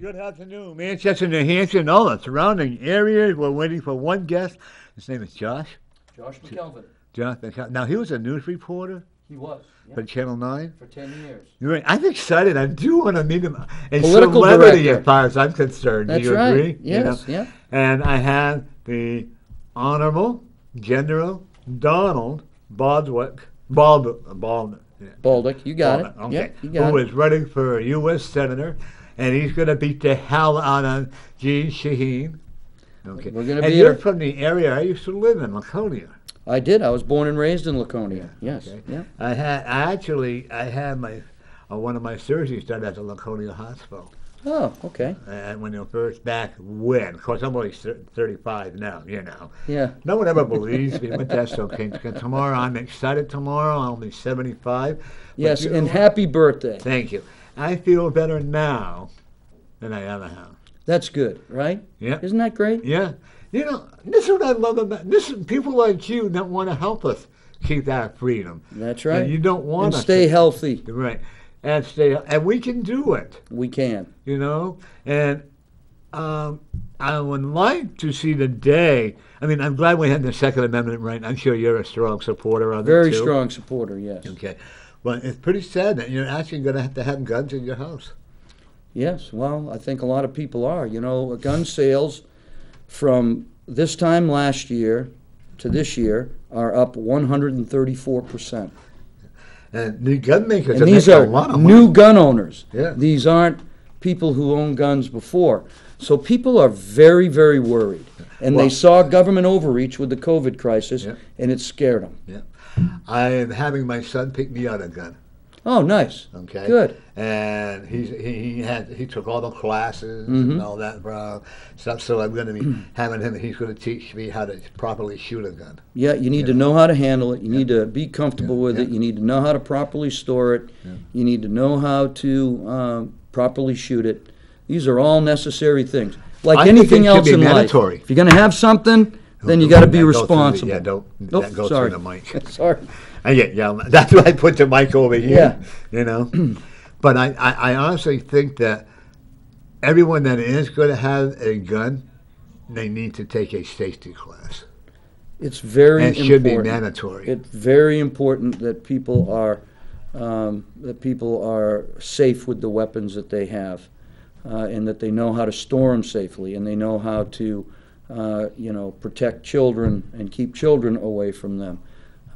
good afternoon. Manchester, New Hampshire, and all the surrounding areas. We're waiting for one guest. His name is Josh. Josh McElveen. Josh McCall- Now, he was a news reporter He was. Yeah, for Channel 9. for 10 years. You're right. I'm excited. I do want to meet him. And Political celebrity, director. as far as I'm concerned. That's do you right. agree? You Yes, know? yeah. And I have the Honorable General Donald Baldwick. Bald, Bald, yeah. Baldick, you got it. Okay. Yeah, you got Who it. is running for U.S. Senator, and he's going to beat the hell out of Jeanne Shaheen. Okay. We're gonna and be you're a- from the area I used to live in, Laconia. I did. I was born and raised in Laconia. Yes. Okay. Yeah. I had I actually I had my uh, one of my surgeries done at the Laconia Hospital. Oh, okay. And when they were first back when, of course, I'm only 35 now, you know. Yeah. No one ever believes me, but that's okay. Because tomorrow, I'm excited tomorrow. I'll be 75. Yes, and happy birthday. Thank you. I feel better now than I ever have. That's good, right? Yeah. Isn't that great? Yeah. You know, this is what I love about this. Is people like you that want to help us keep that freedom. That's right. And you don't want us stay to- healthy. Right. And stay, and we can do it. We can. you know and um, i would like to see the day i mean i'm glad we had the second amendment right i'm sure you're a strong supporter of Very it too. strong supporter, yes. okay but it's pretty sad that you're actually going to have to have guns in your house Yes, well, I think a lot of people are. You know, gun sales from this time last year to this year are up 134%. and the gun makers And are these are a lot of new gun owners. Yeah. These aren't people who own guns before. So people are very, very worried. And Well- they saw government overreach with the COVID crisis, Yeah. and it scared them. yeah i am having my son pick me out a gun Oh, nice. okay Good. and he's, he he had he took all the classes Mm-hmm. and all that bro, stuff so i'm going to be having him he's going to teach me how to properly shoot a gun Yeah, you need to know how to handle it. You need to be comfortable with it. You need to know how to properly store it. You need to know how to um, properly shoot it. These are all necessary things. Like I think anything else be in mandatory. life. If you're going to have something, then you got to be through the- responsible. yeah, don't Nope, that goes sorry. through the mic. Sorry. I get yeah. That's why I put the mic over here. Yeah. You know, but I, I, I honestly think that everyone that is going to have a gun, they need to take a safety class. It's very And it should be mandatory. It's very important that people are um, that people are safe with the weapons that they have, uh, and that they know how to store them safely, and they know how to, uh, you know, protect children and keep children away from them.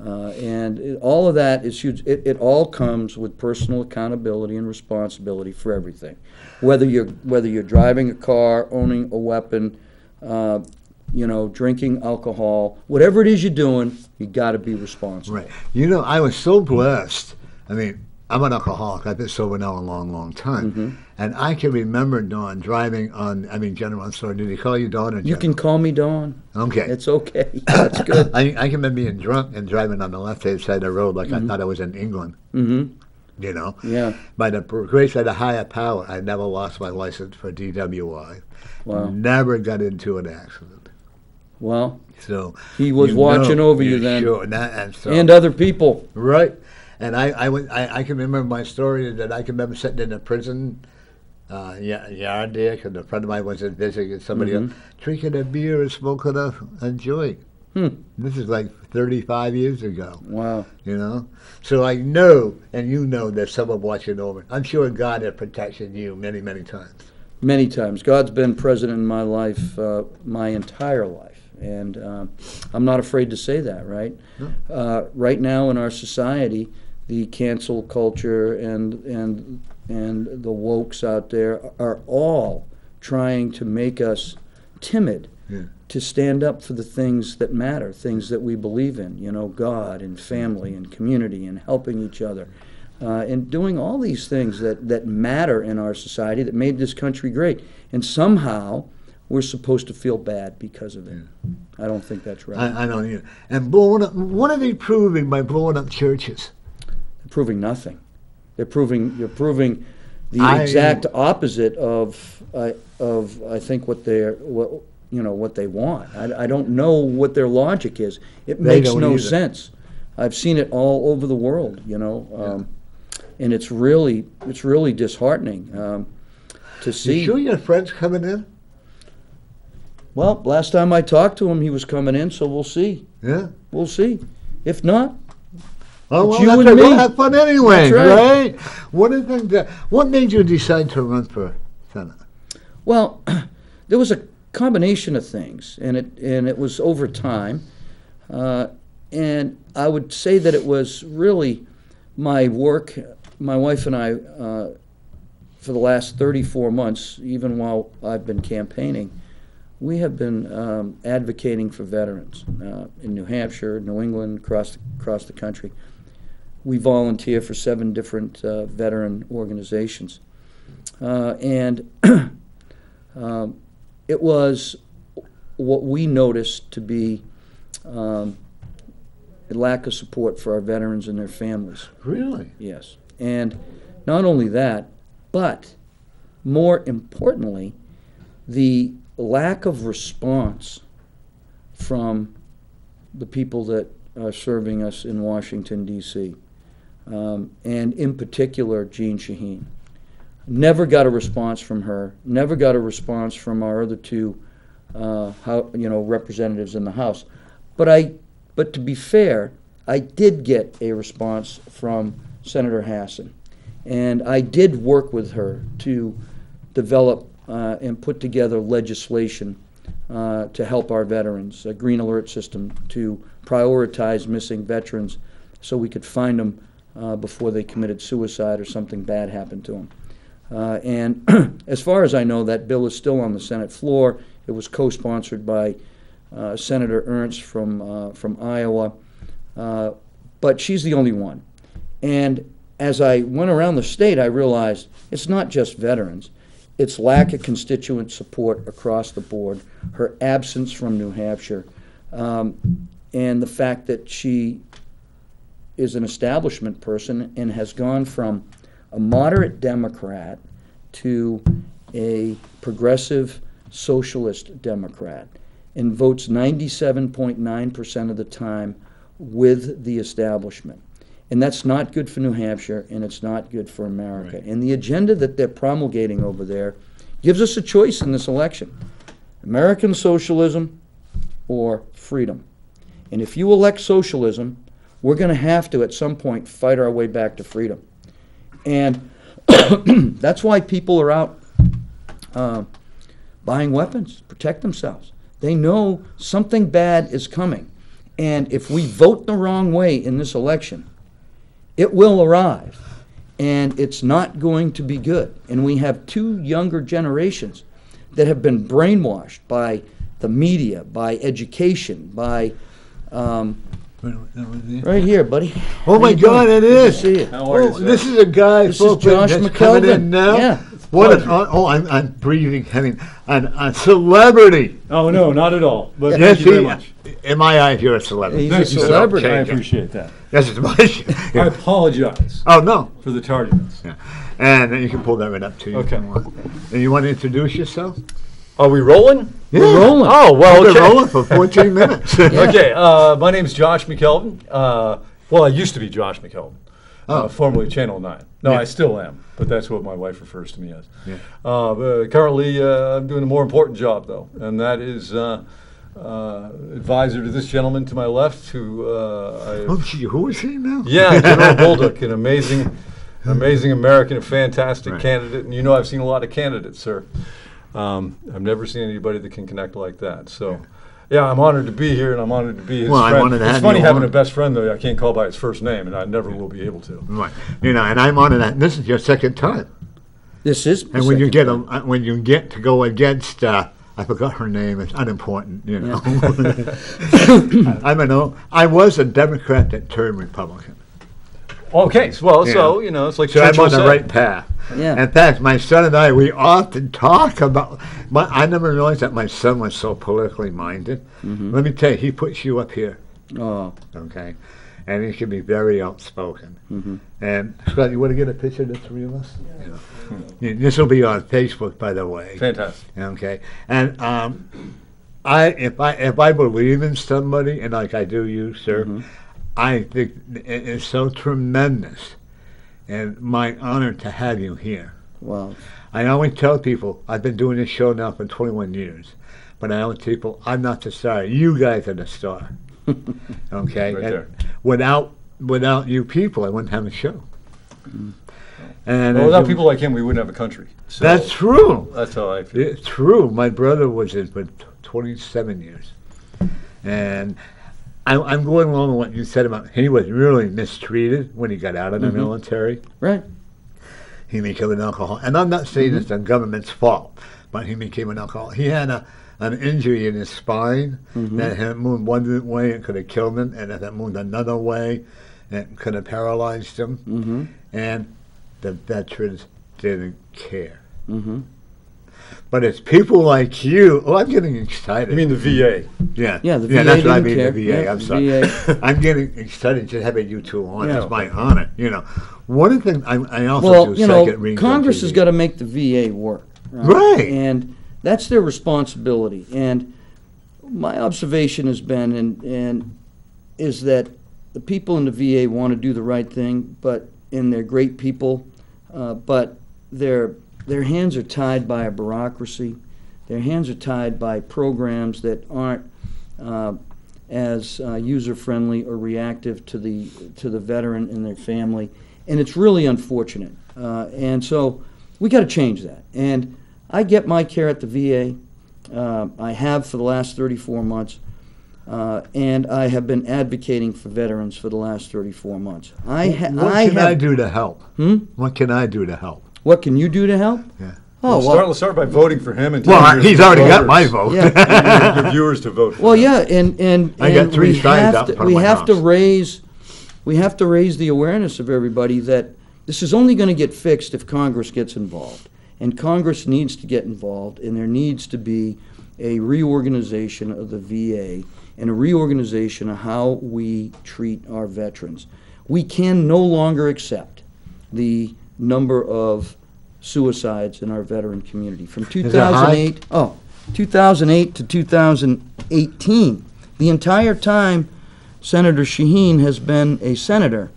Uh, and it, all of that is huge. It, it all comes with personal accountability and responsibility for everything, whether you're whether you're driving a car, owning a weapon, uh, you know, drinking alcohol, whatever it is you're doing, you got to be responsible. Right. You know, I was so blessed. I mean, I'm an alcoholic. I've been sober now a long, long time. Mm-hmm. And I can remember Dawn driving on, I mean, General, I'm sorry, did he call you Dawn or You can call me Dawn. Okay. It's okay. That's good. I, I can remember being drunk and driving on the left hand side of the road like I thought I was in England. mm-hmm. You know, Yeah. by the grace of the higher power, I never lost my license for DWI. Wow. Never got into an accident. Well, So He was watching over you then. Sure, and so and other people. right. And I, I, went, I, I can remember my story that I can remember sitting in a prison uh, ya- yard there because a friend of mine was visiting somebody else, drinking a beer and smoking a, a joint. Hmm. This is like 35 years ago. Wow. you know. So I know, and you know, there's someone watching over. I'm sure God has protected you many, many times. Many times. God's been present in my life uh, my entire life. And um, I'm not afraid to say that, right? Uh, right now in our society, the cancel culture and, and, and the wokes out there are all trying to make us timid Yeah. to stand up for the things that matter, things that we believe in, you know, God and family and community and helping each other. Uh, and doing all these things that, that matter in our society that made this country great. And somehow we're supposed to feel bad because of it. I don't think that's right. I, I don't either. And blowing up, what are they proving by blowing up churches? Proving nothing. They're proving they're proving the I- exact opposite of uh, of I think what they're what you know what they want. I, I don't know what their logic is. It makes no either. sense. I've seen it all over the world, you know, um, and it's really it's really disheartening. Um, to You see. sure your friend's coming in? Well, last time I talked to him, he was coming in, so we'll see. Yeah. We'll see. If not, Oh, well, you and right. We'll have fun anyway, right. right? What did that? What made you decide to run for senate? Well, there was a combination of things, and it and it was over time, uh, and I would say that it was really my work. My wife and I, uh, for the last 34 months, even while I've been campaigning, we have been um, advocating for veterans uh, in New Hampshire, New England, across across the country. We volunteer for seven different uh, veteran organizations, uh, and um, it was what we noticed to be um, a lack of support for our veterans and their families. Really? Yes. And not only that, but more importantly, the lack of response from the people that are serving us in Washington, D.C., um, and in particular, Jeanne Shaheen. Never got a response from her, never got a response from our other two, uh, how, you know, representatives in the House. But I, but to be fair, I did get a response from Senator Hassan. And I did work with her to develop uh, and put together legislation uh, to help our veterans, a green alert system to prioritize missing veterans so we could find them uh, before they committed suicide or something bad happened to them. Uh, and as far as I know, that bill is still on the Senate floor. It was co-sponsored by uh, Senator Ernst from uh, from Iowa, uh, but she's the only one. And as I went around the state, I realized it's not just veterans; it's lack of constituent support across the board, her absence from New Hampshire, um, and the fact that she is an establishment person and has gone from a moderate Democrat to a progressive socialist Democrat and votes 97.9% of the time with the establishment. And that's not good for New Hampshire and it's not good for America. And the agenda that they're promulgating over there gives us a choice in this election American socialism or freedom. And if you elect socialism, we're going to have to, at some point, fight our way back to freedom. And that's why people are out uh, buying weapons, protect themselves. They know something bad is coming. And if we vote the wrong way in this election, it will arrive. And it's not going to be good. And we have two younger generations that have been brainwashed by the media, by education, by. Um, right here, buddy. Oh my How you? God, it Good see you. How are you, Oh, sir? this is a guy. This is folks, Josh that's coming McElveen. in now. Yeah. What? An, Pleasure. oh, I'm, I'm breathing heavy. An, a celebrity. Oh, no, not at all. But Yes, thank you very he- much. In my eyes, you're a celebrity. He's Thank a you, sir. celebrity. I Change it. appreciate that. Yes, it's my. I Yeah. apologize Oh no. for the tardiness. Yeah. And then you can pull that right up to you. Okay. if you want. And you want to introduce yourself? Are we rolling? Yeah. We're rolling. Oh, well, We've been rolling for 14 minutes. Okay, uh, my name's Josh McElveen. Uh, well, I used to be Josh McElveen, uh, Oh. formerly Channel 9. No, Yeah. I still am, but that's what my wife refers to me as. Yeah. Uh, but currently, uh, I'm doing a more important job, though, and that is uh, uh, advisor to this gentleman to my left, who uh, I Oh, gee, who is he now? Yeah, General Bolduc, an amazing, amazing American, a fantastic Right. candidate. And you know, I've seen a lot of candidates, sir. Um, I've never seen anybody that can connect like that. So, yeah, I'm honored to be here, and I'm honored to be his Well, I friend. wanted to it's have funny you having on. a best friend though I can't call by his first name, and I never will be able to. Right. You know, and I'm on that. This is your second time. This is. And when you get a, when you get to go against, uh, I forgot her name. It's unimportant, you know. I'm an old, I was a Democrat that turned Republican, Okay, well, Yeah. so you know, it's like so I'm Churchill on the said. right path. Yeah. In fact, my son and I, we often talk about. My, I never realized that my son was so politically minded. Mm-hmm. Let me tell you, he puts you up here, Oh, okay, and he can be very outspoken. Mm-hmm. And Scott, you want to get a picture of the three of us? Yeah. This will be on Facebook, by the way. Fantastic. Okay, and um, I if I if I believe in somebody, and like I do you, sir, Mm-hmm. I think it is so tremendous, and my honor to have you here. Wow. I always tell people I've been doing this show now for 21 years, but I always tell people I'm not the star. You guys are the star. okay, Right And there. without without you people, I wouldn't have a show. Mm-hmm. And Well, without people like him, we wouldn't have a country. So that's true. That's how I feel. It's true. My brother was in for 27 years, and I, I'm going along with what you said about he was really mistreated when he got out of the mm-hmm. military. Right. he became an alcoholic. And I'm not saying it's mm-hmm. the government's fault, but he became an alcoholic. He had a, an injury in his spine mm-hmm. that had moved one way and could have killed him, and if it moved another way, it could have paralyzed him. Mm-hmm. And the veterans didn't care. But it's people like you. Oh, I'm getting excited. You mean the VA? yeah, Yeah, the yeah, VA that's what I mean, care. the VA. Yeah, I'm sorry. VA. I'm getting excited just having you two on. Yeah. It's my honor. You know, one of the things I, I also Well, do you know, second readings on Congress has got to make the VA work. Right. And that's their responsibility. And my observation has been, and, and is that the people in the VA want to do the right thing, but, and they're great people, uh, but their, their hands are tied by a bureaucracy. Their hands are tied by programs that aren't uh, as uh, user-friendly or reactive to the, to the veteran and their family. And it's really unfortunate. Uh, And so we got to change that. And I get my care at the VA. Uh, I have for the last 34 months. Uh, and I have been advocating for veterans for the last 34 months. I, ha- What I can have. I do to help? Hmm? What can I do to help? What can you do to help? Yeah. Oh, let's, well, start, let's start by voting for him and Well, telling he's already got my vote. Yeah. your, your viewers to vote. For Well, him. yeah, and and, I got three we have to, in front of we my have to raise we have to raise the awareness of everybody that this is only going to get fixed if Congress gets involved, and Congress needs to get involved, and there needs to be a reorganization of the VA and a reorganization of how we treat our veterans. We can no longer accept the number of suicides in our veteran community from 2008 oh 2008 to 2018 the entire time senator shaheen has been a senator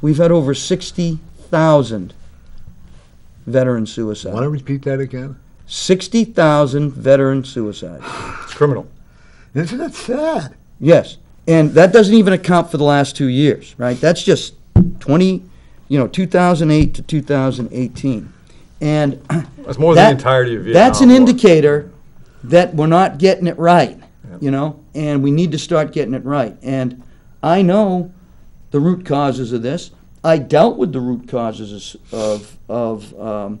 we've had over 60,000 veteran suicides. Want to repeat that again? 60,000 veteran suicides it's criminal. Isn't that sad? yes and that doesn't even account for the last two years right that's just 20 you know 2008 to 2018 and That's more That- than the entirety of Vietnam. That's an War. indicator that we're not getting it right, you know, and we need to start getting it right. And I know the root causes of this. I dealt with the root causes of, of um,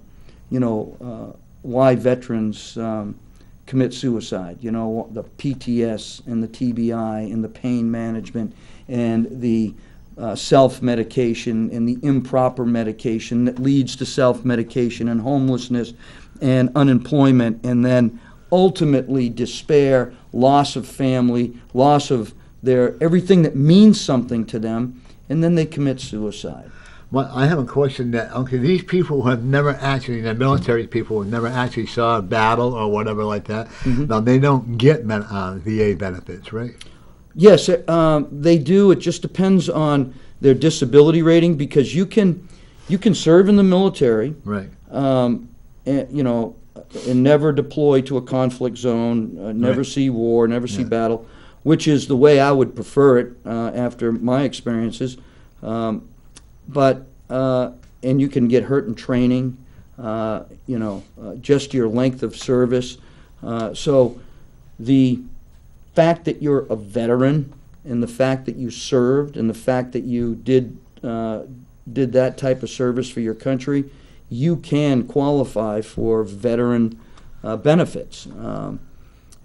you know, uh, why veterans um, commit suicide. You know, the PTS and the TBI and the pain management and the uh, self-medication and the improper medication that leads to self-medication and homelessness and unemployment and then ultimately despair, loss of family, loss of their everything that means something to them, and then they commit suicide. Well, I have a question that okay, these people have never actually, the military people who never actually saw a battle or whatever like that, Mm-hmm. now they don't get ben- uh, VA benefits, right? Yes, uh, um, they do. It just depends on their disability rating because you can you can serve in the military, Right. um, and, you know, and never deploy to a conflict zone, uh, never Right. see war, never see Yeah. battle, which is the way I would prefer it uh, after my experiences. Um, but uh, and you can get hurt in training, uh, you know, uh, just your length of service. Uh, so the fact that you're a veteran and the fact that you served and the fact that you did uh, did that type of service for your country, you can qualify for veteran uh, benefits, um,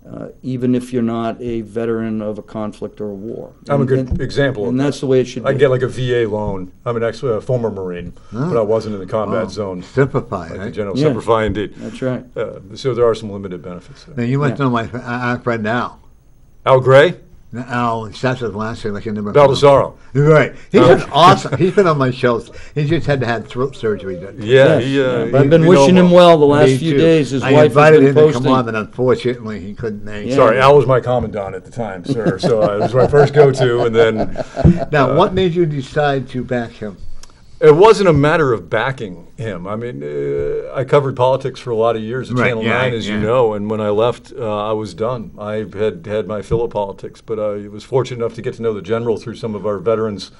uh, even if you're not a veteran of a conflict or a war. I'm a good and, example. and that's the way it should I be. can get like a VA loan. I'm an ex uh, former Marine, but I wasn't in the combat Oh, zone. Semper Fi, Like right? general Yeah. Semper Fi indeed. That's right. Uh, so there are some limited benefits. Now you must Yeah. know my fr- uh, our friend Al. Al Gray, Al, that's his last name. I can never. Baldasaro. Right. He's Oh. been awesome. He's been on my shows. He just had to have throat surgery done. Yeah, Yes, he, uh, yeah. I've been wishing him well the last few too. days. His I wife invited has him been to come on, but unfortunately he couldn't make. Yeah. Sorry, Al was my commandant at the time, sir. So uh, it was my first go-to, and then Now, Uh, what made you decide to back him? It wasn't a matter of backing him. I mean, uh, I covered politics for a lot of years at Right, Channel yeah, 9, as yeah. you know, and when I left, uh, I was done. I had had my fill of politics, but I was fortunate enough to get to know the general through some of our veterans'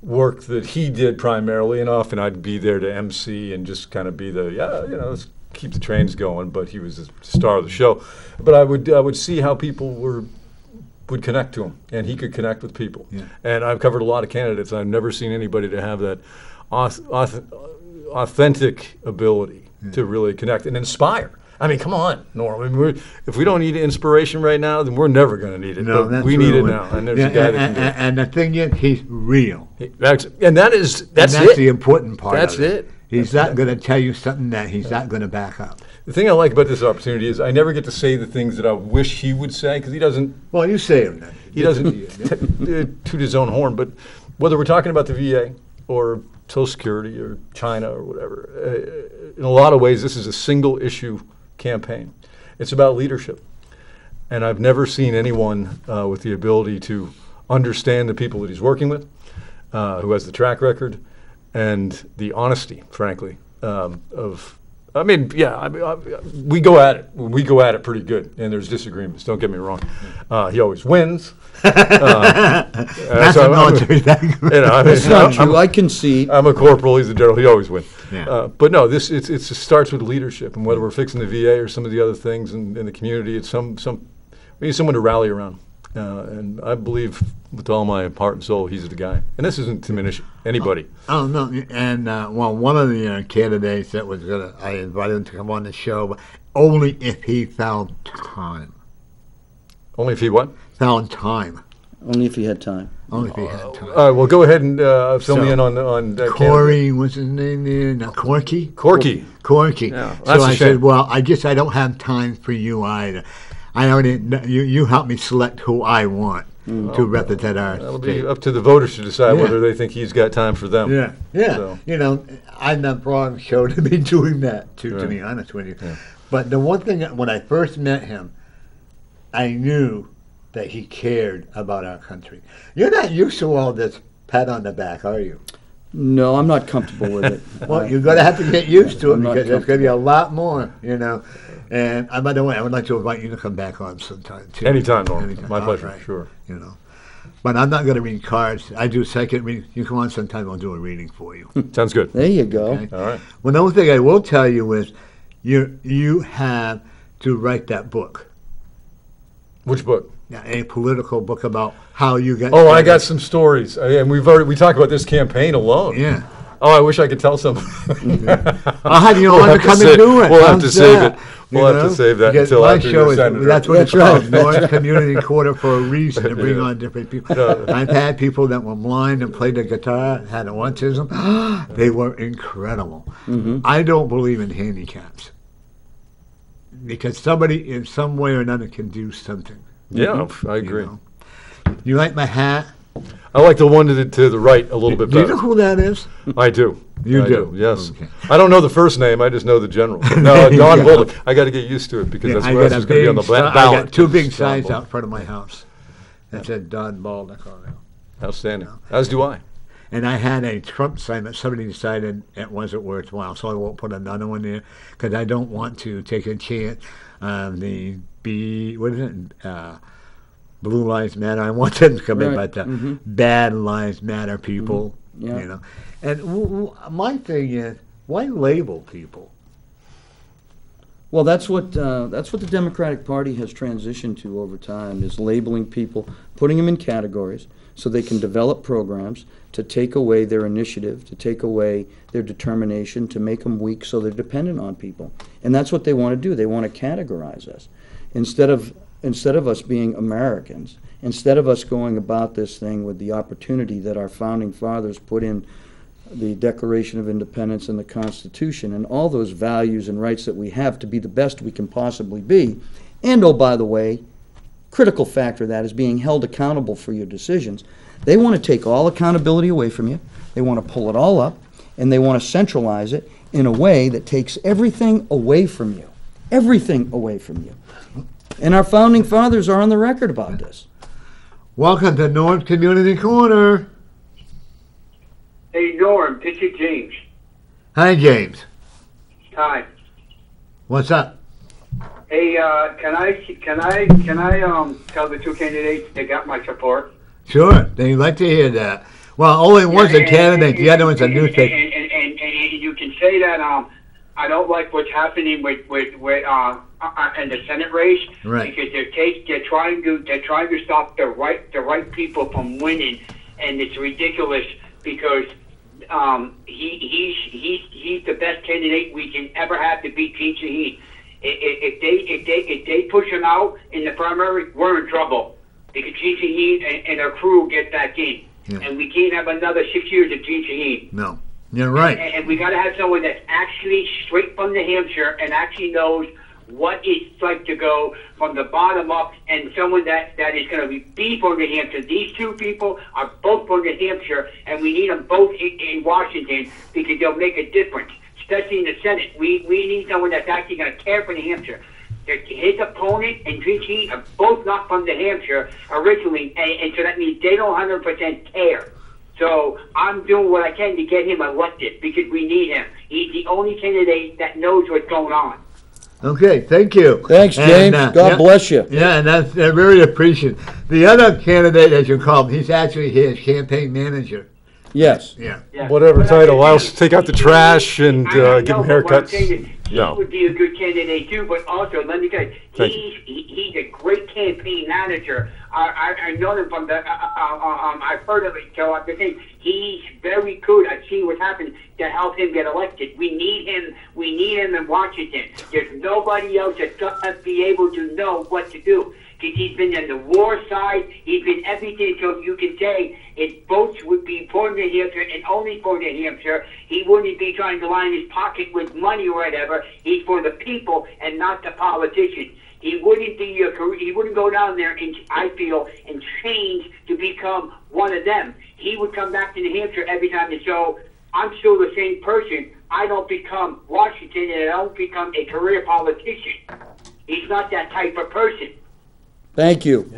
work that he did primarily, and often I'd be there to MC and just kind of be the, yeah, you know, let's keep the trains going, but he was the star of the show. But I would, I would see how people were would connect to him, and he could connect with people. Yeah. And I've covered a lot of candidates. I've never seen anybody to have that auth- auth- authentic ability to really connect and inspire. I mean, come on, Norm. I mean, we're, if we don't need inspiration right now, then we're never going to need it. No, that's we need it now, and there's Yeah, a guy and, that and, it. and the thing is, he's real. He- That's, and that is that's, and that's it. the important part. That's it. it. He's not going to tell you something that he's not going to back up. The thing I like about this opportunity is I never get to say the things that I wish he would say because he doesn't Well, you say him then. he doesn't t- toot his own horn, but whether we're talking about the VA or Social Security or China or whatever, uh, in a lot of ways, this is a single issue campaign. It's about leadership. And I've never seen anyone uh, with the ability to understand the people that he's working with, uh, who has the track record, and the honesty, frankly, um, of. I mean, yeah, I mean, I, we go at it. We go at it pretty good, and there's disagreements. Don't get me wrong. Uh, he always wins. Uh, That's so a I'm- military thing. you know, I mean, That's not I'm- true. I concede. I'm a corporal. He's a general. He always wins. Yeah. Uh, but no, this it's, it's it starts with leadership, and whether we're fixing the VA or some of the other things in, in the community, it's some some we need someone to rally around. Uh, and I believe with all my heart and soul, he's the guy. And this isn't to diminish anybody. Oh no! And uh, well, one of the uh, candidates that was gonna, I invited him to come on the show, but only if he found time. Only if he what? Found time. Only if he had time. Only if he had time. All right. Well, go ahead and uh, fill me in on on that candidate. Corey, what's his name there? No, Corky. Corky. Corky. Yeah, so I shame. said, well, I guess I don't have time for you either. I already you you help me select who I want mm. to represent our That'll state. be up to the voters to decide Yeah. whether they think he's got time for them. Yeah, yeah. So- You know, I'm not wrong show to be doing that. To to Right. be honest with you, but the one thing that when I first met him, I knew that he cared about our country. You're not used to all this pat on the back, are you? No, I'm not comfortable with it. Well, you're going to have to get used to it I'm because there's going to be a lot more, you know. And uh, by the way, I would like to invite you to come back on sometime too. Anytime, Norm. Anytime. My All pleasure. right. Sure. You know, but I'm not going to read cards. I do second reading. You come on sometime. I'll do a reading for you. Sounds good. There you go. Okay. All right. Well, the only thing I will tell you is, you you have to write that book, Which book? Yeah, a political book about how you got. Oh, I got some stories, Uh, and we've already we talked about this campaign alone. Yeah. Oh, I wish I could tell some. I'll have you on to come and do it. We'll have to save that? it. We'll have to save that Because until my after show you're is, senator. That's what it's called. North Community Quarter for a reason to bring on different people. No. I've had people that were blind and played the guitar, had autism. they were incredible. Mm-hmm. I don't believe in handicaps because somebody in some way or another can do something. yeah, I you agree. know. You like my hat? I like the one to the, to the right a little bit better. Do you know who that is? I do. You I do? Yes. Okay. I don't know the first name. I just know the general. No, Don Yeah. Bolduc. I got to get used to it because Yeah, that's I what got else a is going to be on the big ba- si- I ballot. got two big Don signs out front of my house that said Don Bolduc on it. Outstanding. As do I. And I had a Trump sign, but somebody decided it wasn't worthwhile, so I won't put another one there because I don't want to take a chance on the B. What is it? Uh, Blue Lives Matter. I want them to come in, but the Mhm. Bad Lives Matter people. Yeah. You know, and w- w- my thing is, why label people? Well, that's what uh, that's what the Democratic Party has transitioned to over time is labeling people, putting them in categories so they can develop programs to take away their initiative, to take away their determination, to make them weak so they're dependent on people. And that's what they want to do. They want to categorize us instead of instead of us being Americans, instead of us going about this thing with the opportunity that our founding fathers put in the Declaration of Independence and the Constitution and all those values and rights that we have to be the best we can possibly be. And oh, by the way, critical factor of that is being held accountable for your decisions. They want to take all accountability away from you. They want to pull it all up and they want to centralize it in a way that takes everything away from you. Everything away from you. And our founding fathers are on the record about this. Welcome to Norm's Community Corner. How you Durham. This is James. Hi, James. Hi. What's up? Hey, uh, can I can I can I um tell the two candidates they got my support? Sure, they'd like to hear that. Well, only one's a And- candidate, the other one's a and- newspaper. And, and, and, and you can say that um, I don't like what's happening with with with uh, uh in the Senate race Right. because they're take, they're trying to they're trying to stop the right the right people from winning, and it's ridiculous because um he he's he's he's the best candidate we can ever have to beat Jeanne Shaheen. If they if they if they push him out in the primary, we're in trouble because Jeanne Shaheen and, and our crew get back in. Yeah. And we can't have another six years of Jeanne Shaheen. No, you're right. And, and we got to have someone that's actually straight from New Hampshire and actually knows what it's like to go from the bottom up, and someone that, that is going to be, be for New Hampshire. These two people are both from New Hampshire, and we need them both in, in Washington because they'll make a difference, especially in the Senate. We, we need someone that's actually going to care for New Hampshire. His opponent and Jeanne are both not from New Hampshire originally, and, and so that means they don't 100% care. So I'm doing what I can to get him elected because we need him. He's the only candidate that knows what's going on. Okay, thank you. Thanks, And, James. uh, God yeah. bless you. Yeah, and that's I really appreciate. The other candidate, as you call him, he's actually his campaign manager. Yes. Yeah. Yeah. Whatever But I title, think I'll take out the trash and, I- uh, I give him know, but what I'm haircuts. saying is He No. would be a good candidate too, but also let me tell you, Thank he's he, he's a great campaign manager. I I, I know him from the uh, uh, uh, um I've heard of it. So I'm just saying he's very good. I've seen what happened to help him get elected. We need him. We need him in Washington. There's nobody else that's gonna be able to know what to do. Because he's been on the war side, he's been everything. So you can say if votes would be for New Hampshire and only for New Hampshire, he wouldn't be trying to line his pocket with money or whatever. He's for the people and not the politicians. He wouldn't be a career, he wouldn't go down there and I feel and change to become one of them. He would come back to New Hampshire every time to show I'm still the same person. I don't become Washington and I don't become a career politician. He's not that type of person. Thank you.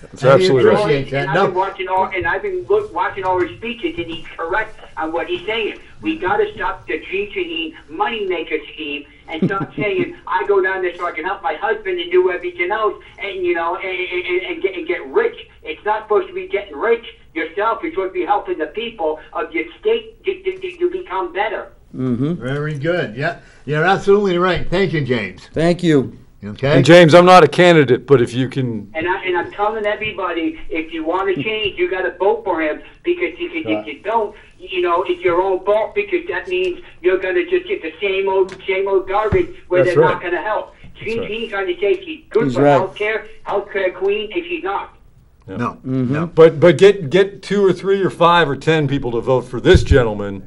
That's absolutely Appreciate right. that. And I've No. been watching all, and I've been look, watching all his speeches, and he's correct on what he's saying. We got to stop the Jeanne money maker scheme and stop saying I go down there so I can help my husband and do everything else, and you know, and, and, and, get, and get rich. It's not supposed to be getting rich yourself. You're supposed to be helping the people of your state to, to, to, to become better. Mm-hmm. Very good. Yeah, you're absolutely right. Thank you, James. Thank you. Okay. And James, I'm not a candidate, but if you can, And, I, and I'm telling everybody, if you want to change, you got to vote for him because if, you- if you don't, you know, it's your own fault because that means you're going to just get the same old, same old garbage where That's they're right. not going to help. She's, right. he's trying to take. she's good He's for right. health care, health care queen, and she's not. No. Mm-hmm. No. but but get get two or three or five or ten people to vote for this gentleman,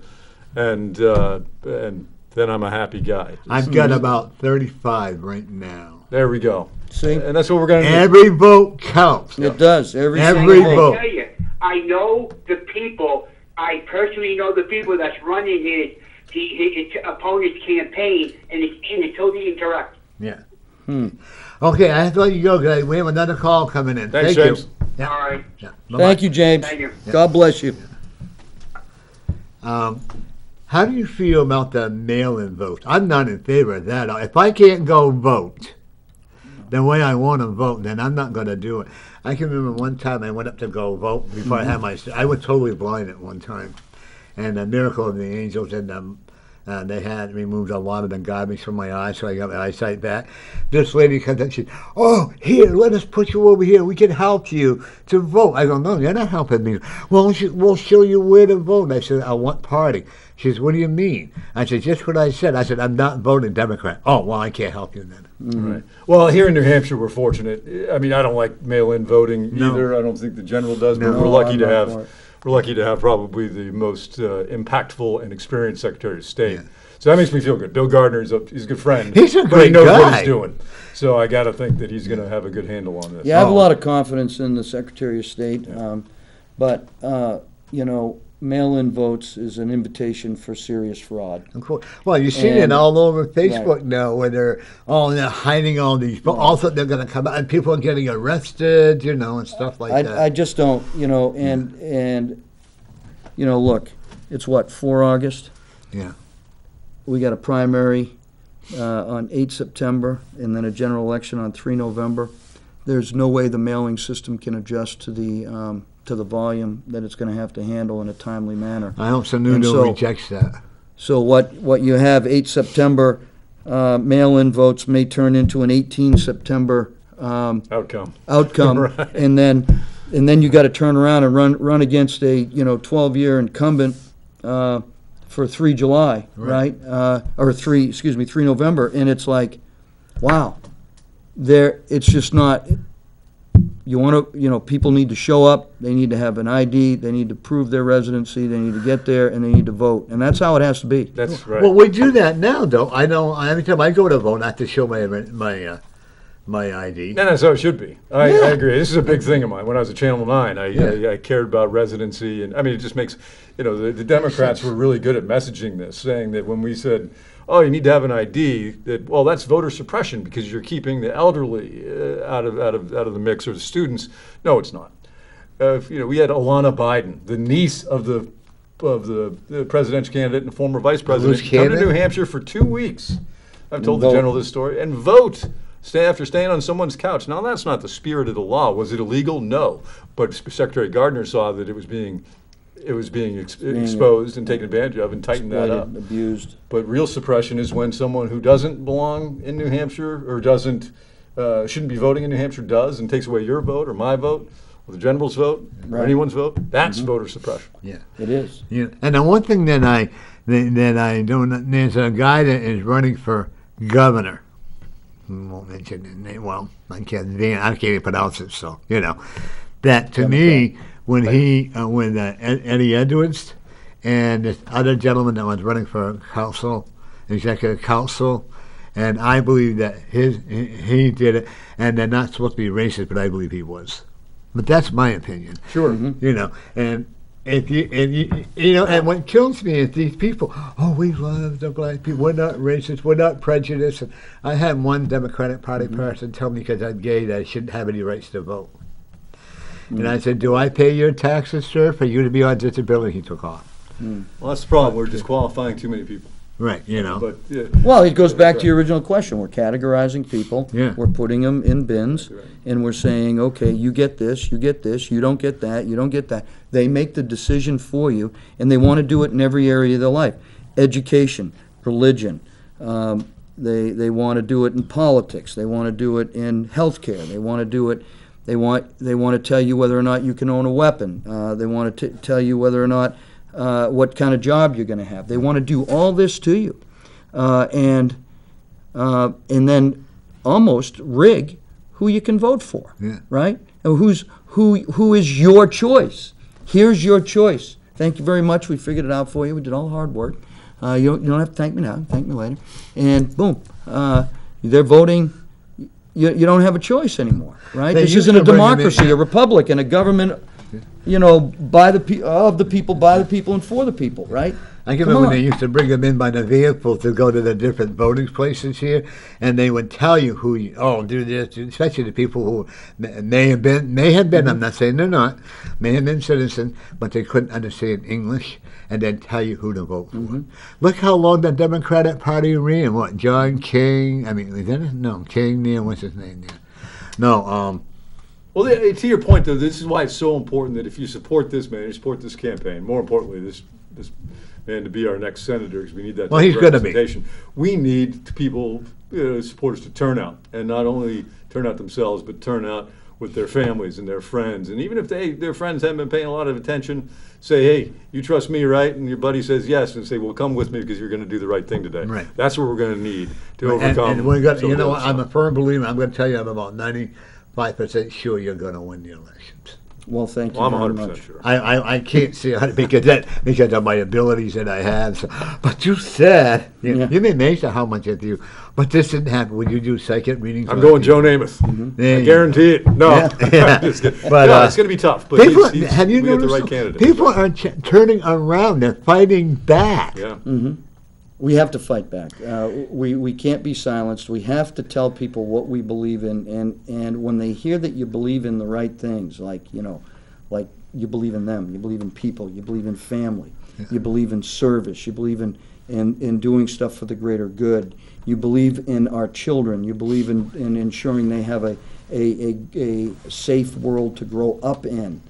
and uh, and then I'm a happy guy. I've got about 35 right now. There we go. See? And that's what we're gonna do. Every vote counts. It does. Every, Every single I vote. tell you, I know the people. I personally know the people that's running his his, his opponent's campaign, and it's, and it's totally incorrect. Yeah. Hmm. Okay, I have to let you go because we have another call coming in. Thanks, Thank James. you. Yeah. All right. Yeah. Thank you, James. Thank you. God bless you. Um, how do you feel about the mail-in vote? I'm not in favor of that. If I can't go vote the way I want to vote, then I'm not going to do it. I can remember one time I went up to go vote before I had my. I was totally blind at one time, and the miracle of the angels and um, uh, they had removed a lot of the garbage from my eyes, so I got my eyesight back. This lady comes up, she said, "Oh, here, let us put you over here. We can help you to vote." I go, "No, you're not helping me. Well, we'll show you where to vote." I said, "I want party." She says, "What do you mean?" I said, "Just what I said." I said, "I'm not voting Democrat." Oh, well, I can't help you then. Right. Well, here in New Hampshire, we're fortunate. I mean, I don't like mail-in voting No. either. I don't think the general does, but No, we're lucky I'm to have for we're lucky to have probably the most uh, impactful and experienced Secretary of State. Yeah. So that makes me feel good. Bill Gardner's a he's a good friend. He's a but he great knows what he's doing. So I got to think that he's going to have a good handle on this. Yeah, I have a Oh. lot of confidence in the Secretary of State, um, but, uh, you know, mail-in votes is an invitation for serious fraud. Of course. Well, you see it all over Facebook now, where they're all they're hiding all these. But also, they're going to come out, and people are getting arrested, you know, and stuff like that. I, I just don't, you know, and, and, you know, look, it's what, 4 August? Yeah. We got a primary uh, on 8 September, and then a general election on 3 November. There's no way the mailing system can adjust to the, um, to the volume that it's going to have to handle in a timely manner. I hope And Sununu so- rejects that. So what, what you have, 8 September uh, mail-in votes may turn into an 18 September um, Outcome. outcome, Right. and then, and then you got to turn around and run, run against a, you know, 12-year incumbent uh, for 3 July, right? Right. Uh, Or 3, excuse me, 3 November, and it's like, wow, there, it's just not, you want to, you know, people need to show up, they need to have an ID, they need to prove their residency, they need to get there, and they need to vote, and that's how it has to be. That's right. Well, we do that now, though. I know every time I go to vote, I have to show my my uh, my ID. And that's how it should be. I, I agree. This is a big thing of mine. When I was at Channel 9, I, Yeah. I, I cared about residency. And I mean, it just makes, you know, the, the Democrats were really good at messaging this, saying that when we said, oh, you need to have an ID, that, well, that's voter suppression because you're keeping the elderly uh, out, of, out, of, out of the mix or the students. No, it's not. Uh, if, you know, we had Alana Biden, the niece of the of the, the presidential candidate and former vice president, come to? New Hampshire for two weeks. I've told the general this story and vote. Stay after staying on someone's couch. Now that's not the spirit of the law. Was it illegal? No. But Secretary Gardner saw that it was being it was being ex- exposed and taken advantage of and tightened that up. Abused. But real suppression is when someone who doesn't belong in New Hampshire or doesn't uh, shouldn't be voting in New Hampshire does and takes away your vote or my vote or the general's vote or anyone's vote. That's voter suppression. Yeah. It is. Yeah. And the one thing that I that, that I don't there's a guy that is running for governor. I won't mention his name. Well, I can't. I can't even pronounce it. So you know, that to me, when he, uh, when uh, Ed- Eddie Edwards and this other gentleman that was running for council, executive council, and I believe that his he, he did it, and they're not supposed to be racist, but I believe he was. But that's my opinion. Sure. you know and if you and you you know and what kills me is these people oh we love the black people we're not racist we're not prejudiced. And i had one democratic party person tell me because i'm gay that i shouldn't have any rights to vote and i said do i pay your taxes sir for you to be on disability he took off Well, that's the problem. We're disqualifying too many people. right you know But yeah, Well, it goes back to your original question. We're categorizing people. Yeah. We're putting them in bins, right. and we're saying, okay, you get this, you get this, you don't get that, you don't get that. They make the decision for you, and they want to do it in every area of their life. Education, religion. Um, they they want to do it in politics. They want to do it in healthcare. They want to do it. They want they want to tell you whether or not you can own a weapon. Uh, they want to t- tell you whether or not uh, what kind of job you're going to have. They want to do all this to you, uh, and uh, and then almost rig who you can vote for. Yeah. Right? And who's who? Who is your choice? Here's your choice. Thank you very much. We figured it out for you. We did all the hard work. Uh, you, don't, you don't have to thank me now. Thank me later. And boom, uh, they're voting. You, you don't have a choice anymore, right? They this used isn't a to bring 'em in- democracy, a republic, and a government. You know, by the pe- of the people, by the people, and for the people, right? I remember when they used to bring them in by the vehicle to go to the different voting places here, and they would tell you who you, oh, do this, especially the people who may have been, may have been, I'm not saying they're not, may have been citizens, but they couldn't understand English, and then tell you who to vote for. Look how long the Democratic Party ran. What, John King? I mean? No, King there, what's his name there? No, um, Well, to your point, though, this is why it's so important that if you support this man, you support this campaign. More importantly, this this man to be our next senator, because we need that. Well, he's of gonna be. We need people, uh, supporters, to turn out, and not only turn out themselves, but turn out with their families and their friends. And even if they their friends haven't been paying a lot of attention, say, "Hey, you trust me, right?" And your buddy says yes, and say, "Well, come with me because you're going to do the right thing today." Right. That's what we're going to need to and, overcome. and we're gonna, you know. I'm a firm believer. I'm going to tell you, I'm about 95 percent sure you're going to win the elections. Well, thank you Well, I'm very 100 much. sure. I, I, I can't see it because that because of my abilities that I have. So, but you said you, Yeah. you may amazed at how much I do. But this didn't happen. when you do psychic readings? I'm on going people? Joe Namath. There I you guarity it. No, Yeah, yeah. Just kidding. But, no, uh, it's going to be tough. But People, he's, he's, have you we got the noticed? right some- candidate. People are ch- turning around. They're fighting back. Yeah. We have to fight back. Uh, we, we can't be silenced. We have to tell people what we believe in. And, and when they hear that you believe in the right things, like, you know, like you believe in them, you believe in people, you believe in family, you believe in service, you believe in, in, in doing stuff for the greater good, you believe in our children, you believe in, in ensuring they have a, a, a, a safe world to grow up in.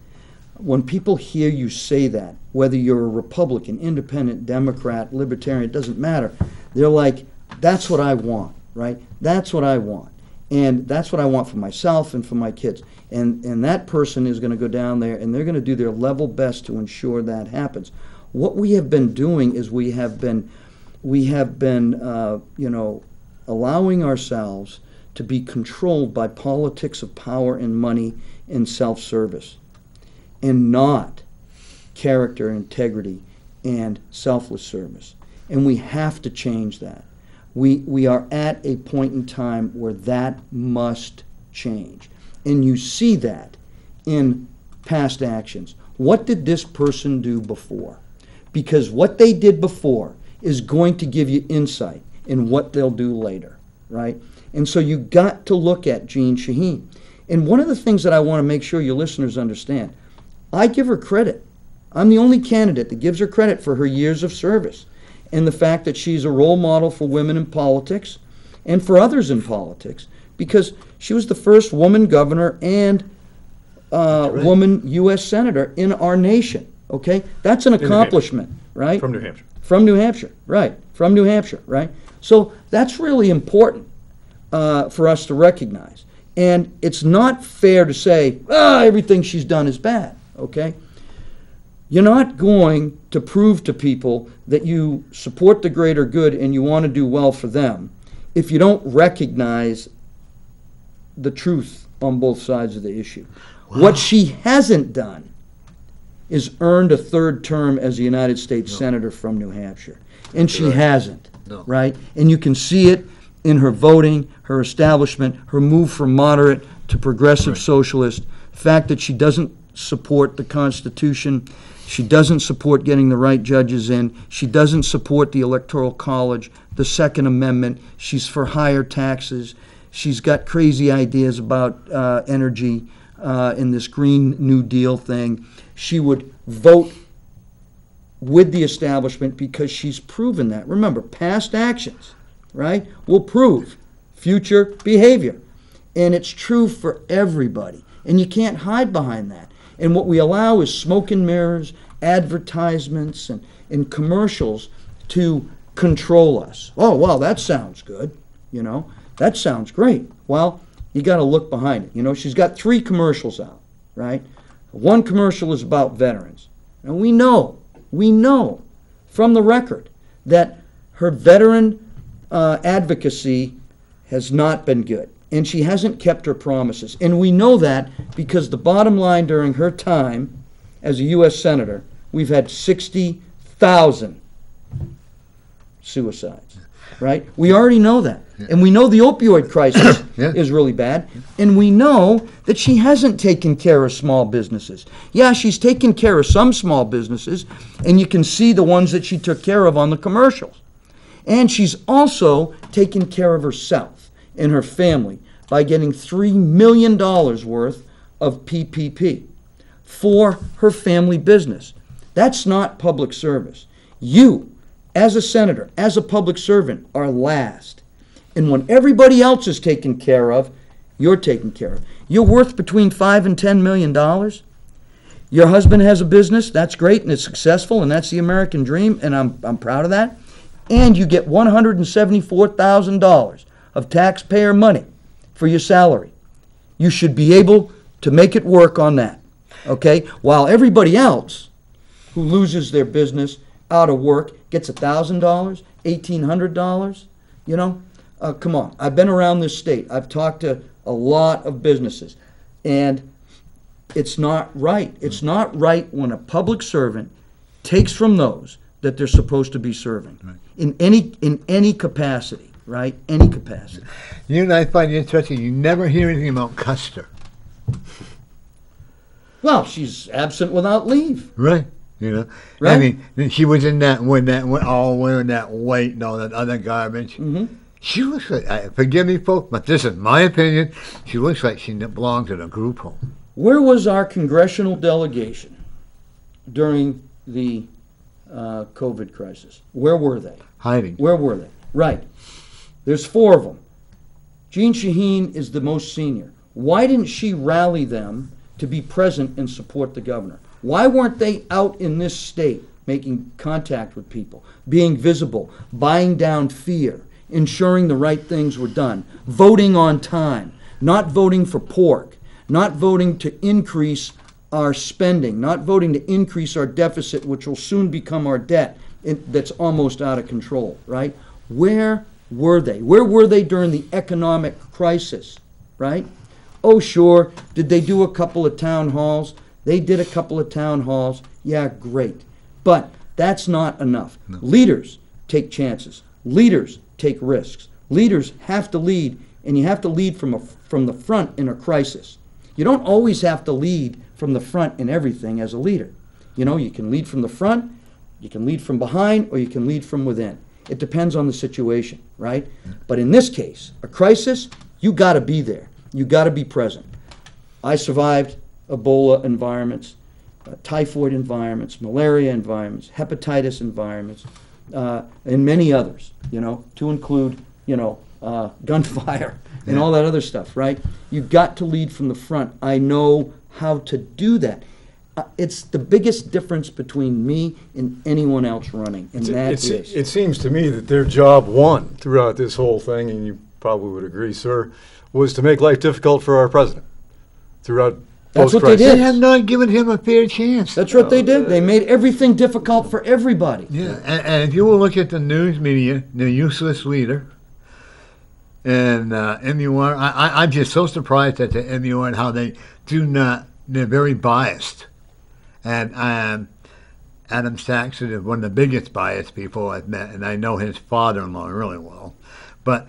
When people hear you say that, whether you're a Republican, Independent, Democrat, Libertarian, it doesn't matter. They're like, that's what I want, right? That's what I want. And that's what I want for myself and for my kids. And, and that person is going to go down there and they're going to do their level best to ensure that happens. What we have been doing is we have been, we have been, uh, you know, allowing ourselves to be controlled by politics of power and money and self-service and not character, integrity, and selfless service. And we have to change that. We, we are at a point in time where that must change. And you see that in past actions. What did this person do before? Because what they did before is going to give you insight in what they'll do later, right? And so you got to look at Jeanne Shaheen. And one of the things that I want to make sure your listeners understand, I give her credit. I'm the only candidate that gives her credit for her years of service and the fact that she's a role model for women in politics and for others in politics because she was the first woman governor and uh, right. woman U.S. senator in our nation. Okay, that's an accomplishment, right? From New Hampshire. From New Hampshire, right? From New Hampshire, right? So that's really important uh, for us to recognize. And it's not fair to say, ah, everything she's done is bad, okay? You're not going to prove to people that you support the greater good and you want to do well for them if you don't recognize the truth on both sides of the issue. What she hasn't done is earned a third term as a United States Senator from New Hampshire. And she Right. hasn't, No. right? And you can see it in her voting, her establishment, her move from moderate to progressive socialist, the fact that she doesn't support the Constitution, she doesn't support getting the right judges in, she doesn't support the Electoral College, the Second Amendment, she's for higher taxes, she's got crazy ideas about uh, energy uh, in this Green New Deal thing. She would vote with the establishment because she's proven that. Remember, past actions, right, will prove future behavior. And it's true for everybody. And you can't hide behind that. And what we allow is smoke and mirrors, advertisements, and, and commercials to control us. Oh, well, that sounds good. You know, that sounds great. Well, you got to look behind it. You know, she's got three commercials out, right? One commercial is about veterans. And we know, we know from the record that her veteran uh, advocacy has not been good. And she hasn't kept her promises. And we know that because the bottom line during her time as a U.S. Senator, we've had 60,000 suicides, right? We already know that. And we know the opioid crisis Yeah. is really bad. And we know that she hasn't taken care of small businesses. Yeah, she's taken care of some small businesses, and you can see the ones that she took care of on the commercials. And she's also taken care of herself and her family by getting $3 million worth of PPP for her family business. That's not public service. You, as a senator, as a public servant, are last. And when everybody else is taken care of, you're taken care of. You're worth between five and ten million dollars. Your husband has a business, that's great and it's successful, and that's the American dream, and I'm, I'm proud of that. And you get $174,000 of taxpayer money for your salary. You should be able to make it work on that, okay? While everybody else who loses their business out of work gets $1,000, $1,800, you know? Uh, come on, I've been around this state. I've talked to a lot of businesses, and it's not right. It's not right when a public servant takes from those that they're supposed to be serving in any in any capacity, right? Any capacity. You know, I find it interesting. You never hear anything about Kuster, Well, she's absent without leave. right? You know, right? I mean, she was in that when that when all wearing that white and all that other garbage. Mhm. She looks like. I, forgive me, folks, but this is my opinion. She looks like she belongs in a group home. Where was our congressional delegation during the uh, COVID crisis? Where were they? Hiding. Where were they? Right. There's four of them. Jeanne Shaheen is the most senior. Why didn't she rally them to be present and support the governor? Why weren't they out in this state making contact with people, being visible, buying down fear, ensuring the right things were done, voting on time, not voting for pork, not voting to increase our spending, not voting to increase our deficit, which will soon become our debt in, that's almost out of control, right? Where were they? Where were they during the economic crisis, right? Oh, sure. Did they do a couple of town halls? They did a couple of town halls. Yeah, great. But that's not enough. Leaders take chances. Leaders take risks. Leaders have to lead, and you have to lead from, a, from the front in a crisis. You don't always have to lead from the front in everything as a leader. You know, you can lead from the front, you can lead from behind, or you can lead from within. It depends on the situation, right? But in this case, a crisis, you got to be there. You got to be present. I survived Ebola environments, uh, typhoid environments, malaria environments, hepatitis environments, uh, and many others, you know, to include, you know, uh, gunfire and all that other stuff, right? You got to lead from the front. I know how to do that. Uh, it's the biggest difference between me and anyone else running, and that It's- is. It seems to me that their job one throughout this whole thing, and you probably would agree, sir, was to make life difficult for our president throughout That's what they did. They have not given him a fair chance. That's what they did. They made everything difficult for everybody. Yeah, and, and if you will look at the news media, the useless leader, and uh, MUR, I, I, I'm just so surprised at the MUR and how they do not, they're very biased. And um, Adam Sexton is one of the biggest biased people I've met, and I know his father-in-law really well. But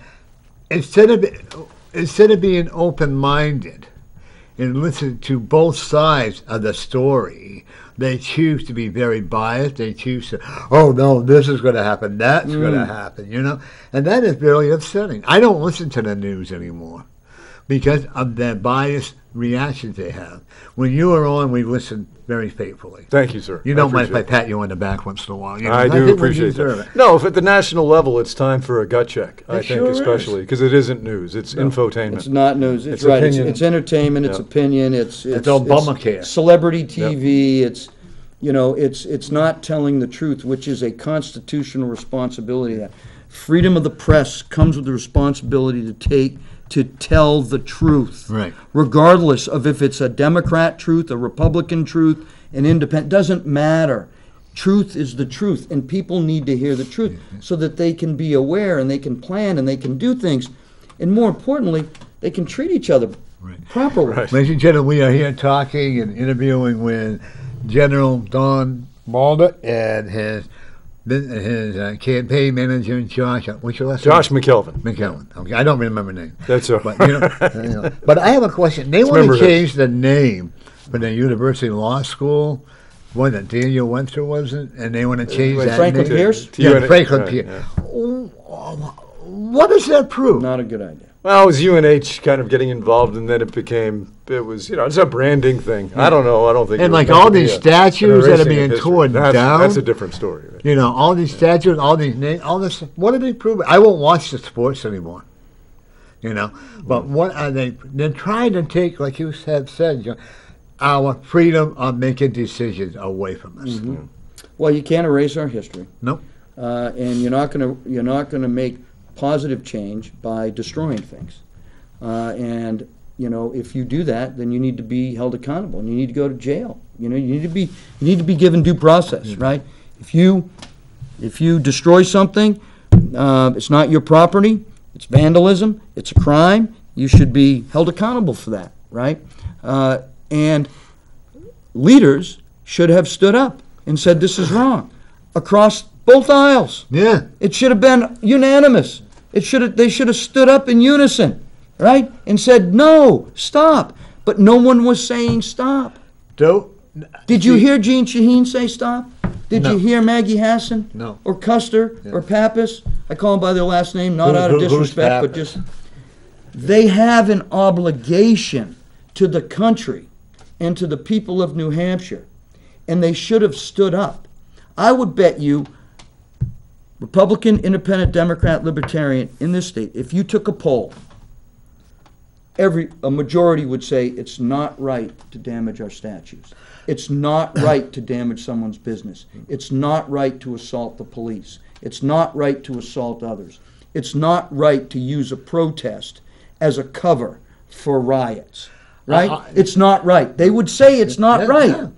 instead of instead of being open-minded and listen to both sides of the story, they choose to be very biased. They choose to, oh no, this is going to happen, that's going to happen, you know, and that is very upsetting. I don't listen to the news anymore because of the biased reactions they have. When you are on, we listen very faithfully. Thank you, sir. You I don't mind if I pat you on the back once in a while. You know, I do think appreciate deserve that. it. No, if at the national level, it's time for a gut check. I It think, sure is. especially because it isn't news; it's infotainment. It's not news. It's, It's right. It's, opinion. it's entertainment. It's Yeah. opinion. It's it's, Obamacare. celebrity TV. It's you know it's it's not telling the truth, which is a constitutional responsibility. That freedom of the press comes with the responsibility to take to tell the truth, Right. regardless of if it's a Democrat truth, a Republican truth, an independent. Doesn't matter. Truth is the truth, and people need to hear the truth so that they can be aware and they can plan and they can do things, and more importantly, they can treat each other Right. properly. Right. Ladies and gentlemen, we are here talking and interviewing with General Don Bolduc and his his uh, campaign manager, Josh. uh, What's your last Josh name? McElveen. McKellen. Okay, I don't remember the name. That's all But, you know, you know, but I have a question. They want to change the name for the University Law School. One that Daniel went through, wasn't? And they want to change Like that Franklin name. Pierce? To Yeah, UNH Franklin right, Pierce. yeah. What does that prove? Not a good idea. Well, it was UNH kind of getting involved, and then it became it was you know it's a branding thing. I don't know. I don't think. And like all these a- statues that are erasing being torn that's, down. That's a different story. right? You know, all these statues, all these names, all this. What are they proving? I won't watch the sports anymore. You know, but what are they? They're trying to take, like you have said, you know, our freedom of making decisions away from us. Well, you can't erase our history, Nope. uh, and you're not going to you're not going to make positive change by destroying things. Uh, and you know, if you do that, then you need to be held accountable, and you need to go to jail. You know, you need to be you need to be given due process, right? If you if you destroy something, uh, it's not your property. It's vandalism. It's a crime. You should be held accountable for that, right? Uh, and leaders should have stood up and said this is wrong across both aisles. Yeah. It should have been unanimous. It should have, they should have stood up in unison, right? And said, no, stop. But no one was saying stop. Don't. Did you hear Jeanne Shaheen say stop? Did No. you hear Maggie Hassan? No. Or Kuster? Or Pappas? I call them by their last name, not Who- out of who- disrespect, but just. They have an obligation to the country and to the people of New Hampshire. And they should have stood up. I would bet you, Republican, Independent, Democrat, Libertarian in this state, if you took a poll, every, a majority would say it's not right to damage our statues. It's not right to damage someone's business. It's not right to assault the police. It's not right to assault others. It's not right to use a protest as a cover for riots. Right? Uh, uh, It's not right. They would say it's not Yeah, right. yeah.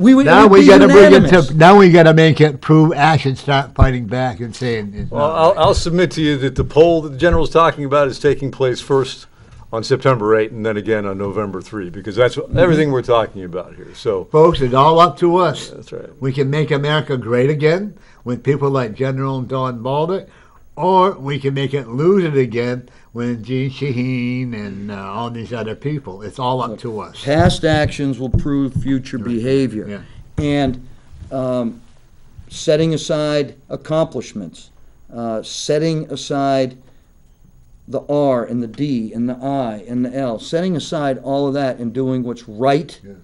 We would Now it would we be gotta bring it unanimous. to, now we gotta make it prove action, start fighting back and saying it's Well, not I'll, right. I'll submit to you that the poll that the general's talking about is taking place first on September 8 and then again on November 3, because that's Mm-hmm. everything we're talking about here. So, Folks, it's all up to us. that's right. We can make America great again with people like General Don Bolduc, or we can make it lose it again when Jeanne Shaheen and uh, all these other people. It's all up to us. Past actions will prove future behavior. Yeah. And um, setting aside accomplishments, uh, setting aside the R and the D and the I and the L, setting aside all of that and doing what's right Yeah.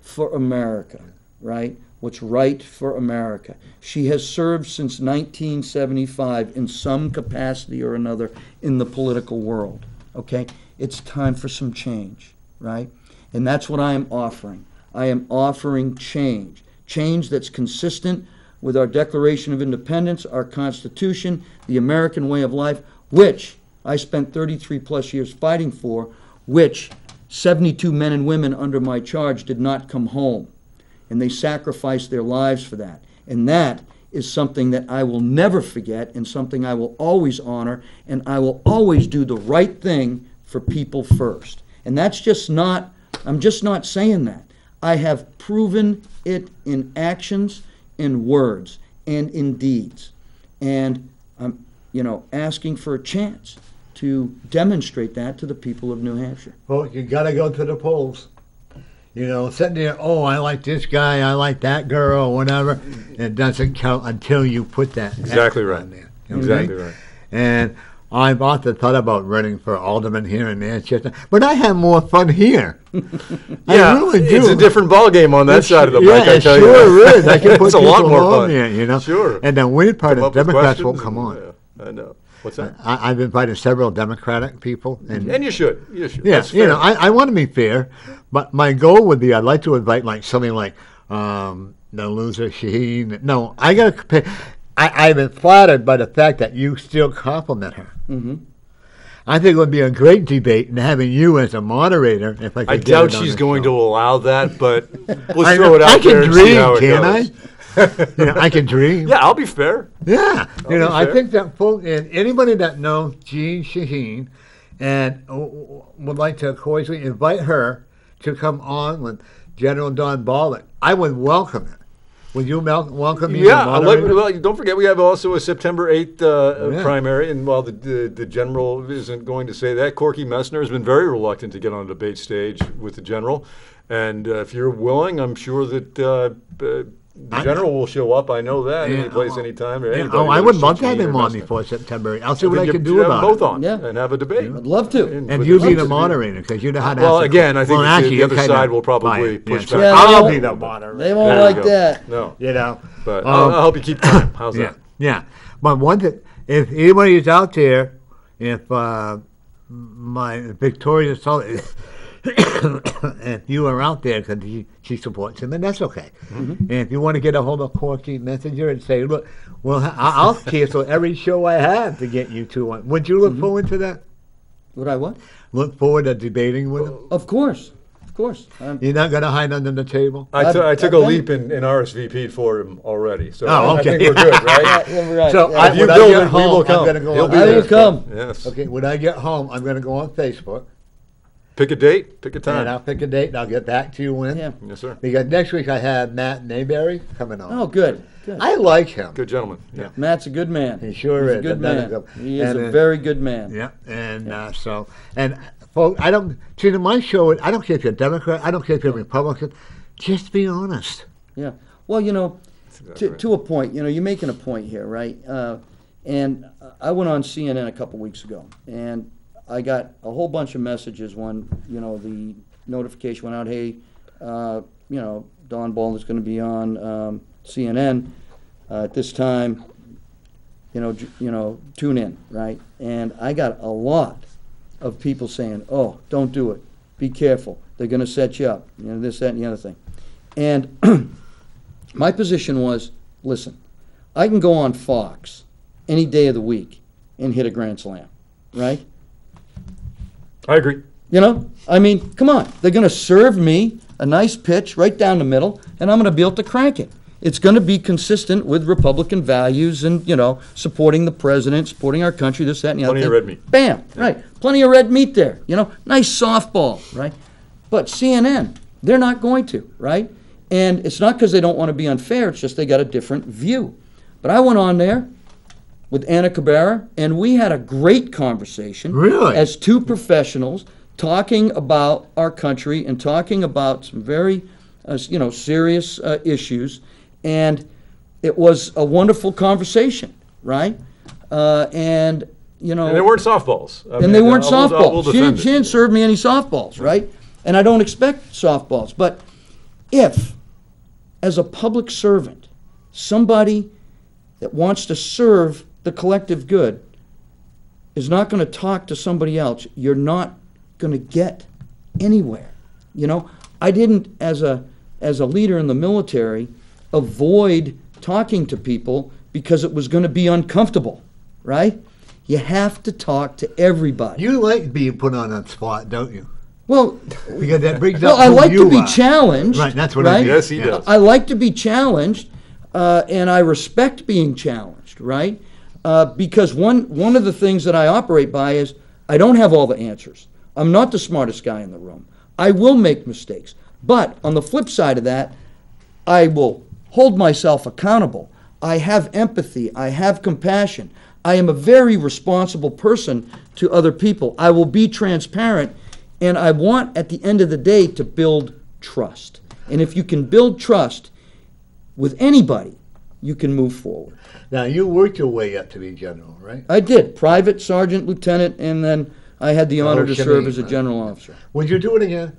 for America, right? What's right for America. She has served since 1975 in some capacity or another in the political world, okay? It's time for some change, right? And that's what I am offering. I am offering change. Change that's consistent with our Declaration of Independence, our Constitution, the American way of life, which I spent 33 plus years fighting for, which 72 men and women under my charge did not come home. And they sacrificed their lives for that. And that is something that I will never forget and something I will always honor. And I will always do the right thing for people first. And that's just not, I'm just not saying that. I have proven it in actions, in words, and in deeds. And I'm, you know, asking for a chance to demonstrate that to the people of New Hampshire. Well, you gotta go to the polls. You know, sitting there, oh, I like this guy, I like that girl, whatever. It doesn't count until you put that. Exactly right. there, okay? Exactly right. And I've often thought about running for alderman here in Manchester, but I have more fun here. I Yeah, really do. it's a different ballgame on that It's- side of the yeah, mic, I it tell sure you. is. I can put it's a lot more on fun. you know. Sure. And the weird part Come is Democrats won't come on. yeah, I know. What's that? I, I've invited several Democratic people, and And you should. You should. yeah, you know. I, I want to be fair, but my goal would be I'd like to invite like something like um, the loser Shaheen. No, I got to pay. I, I've been flattered by the fact that you still compliment her. Mm-hmm. I think it would be a great debate, and having you as a moderator, if I could I get doubt she's going show. to allow that, but let's I, throw it out I can there and see dream, can. I? you know, I can dream. Yeah, I'll be fair. Yeah, you know, I think that folk and anybody that knows Jeanne Shaheen and uh, would like to cordially invite her to come on with General Don Bolduc, I would welcome it. Would you mel- welcome me? Yeah, like, well, don't forget we have also a September 8th uh, Yeah. primary, and while the, the the general isn't going to say that, Corky Messner has been very reluctant to get on a debate stage with the general. And uh, if you're willing, I'm sure that uh, uh, the I- general will show up. I know that Yeah, any place, anytime. Or Yeah, oh, I would it's love to have Shaheen him on before September. I'll see what I can you do have about both it. on Yeah. and have a debate. I'd love to. And And you the- be the moderator because you know how to. Well, ask the again, I think well, the- actually, the other side will probably biased, push yeah, back. Yeah, I'll be the moderator. They won't like that. No, You know. but Um, I'll, I'll help you keep time. How's that? yeah. But one thing, if anybody is out there, if uh, my Victoria Sullivan, if you are out there because she, she supports him, and that's okay. Mm-hmm. And if you want to get a hold of Corky Messenger and say, look, well, I- I'll cancel every show I have to get you to one. Would you Mm-hmm. look forward to that? Would I what? Look forward to debating with him? Of course, of course. Um, You're not going to hide under the table? I, I've- t- I took I've a leap in, in RSVP'd for him already, so Oh, I, I okay. think we're good, right? yeah, yeah, right. So yeah. I- if you when build get it, we home, will I'm come. gonna go He'll on be I there. will come. Yes. Okay, when I get home, I'm going to go on Facebook Pick a date. Pick a and time. I'll pick a date and I'll get back to you when. Yeah. Yes, sir. Because next week I have Matt Mayberry coming on. Oh, good. Good. I like him. Good gentleman. Yeah. Matt's a good man. He sure He's is. a good man. good- He is and, a uh, very good man. Yeah, and Uh, so and folks, I don't see to my show. I don't care if you're Democrat. I don't care if you're Republican. Just be honest. Yeah. Well, you know, exactly to, right. to a point, you know, you're making a point here, right? Uh, and I went on CNN a couple weeks ago, and I got a whole bunch of messages when, you know, the notification went out, hey, uh, you know, Don Bolduc's going to be on um, CNN uh, at this time. You know, you know, tune in, right? And I got a lot of people saying, "Oh, don't do it. Be careful. They're going to set you up." You know, this, that, and the other thing. And my position was, listen, I can go on Fox any day of the week and hit a grand slam, right? I agree. You know, I mean, come on. They're going to serve me a nice pitch right down the middle, and I'm going to be able to crank it. It's going to be consistent with Republican values and, you know, supporting the president, supporting our country, this, that, and the other Plenty of thing. red meat. Bam, right. Plenty of red meat there, you know, nice softball, right? But CNN, they're not going to, right? And it's not because they don't want to be unfair, it's just they got a different view. But I went on there with Ana Cabrera, and we had a great conversation. Really? As two professionals talking about our country and talking about some very, uh, you know, serious uh, issues. And it was a wonderful conversation, right? Uh, and, you know. And they weren't softballs. I And mean, they weren't I will- I will softballs. She didn't, she didn't serve me any softballs, right? And I don't expect softballs. But if, as a public servant, somebody that wants to serve the collective good is not going to talk to somebody else, you're not going to get anywhere. You know, I didn't, as a as a leader in the military, avoid talking to people because it was going to be uncomfortable, right? You have to talk to everybody. You like being put on that spot, don't you? well, Because that brings well, up I like to be are. challenged. Right, that's what I right? mean. Yes, he does. I like to be challenged, uh, and I respect being challenged, right? Uh, because one one of the things that I operate by is I don't have all the answers. I'm not the smartest guy in the room. I will make mistakes, but on the flip side of that, I will hold myself accountable. I have empathy. I have compassion. I am a very responsible person to other people. I will be transparent, and I want at the end of the day to build trust. And if you can build trust with anybody, you can move forward. Now, you worked your way up to be general, right? I did private, sergeant, lieutenant, and then I had the honor to serve as a general officer. Would you do it again?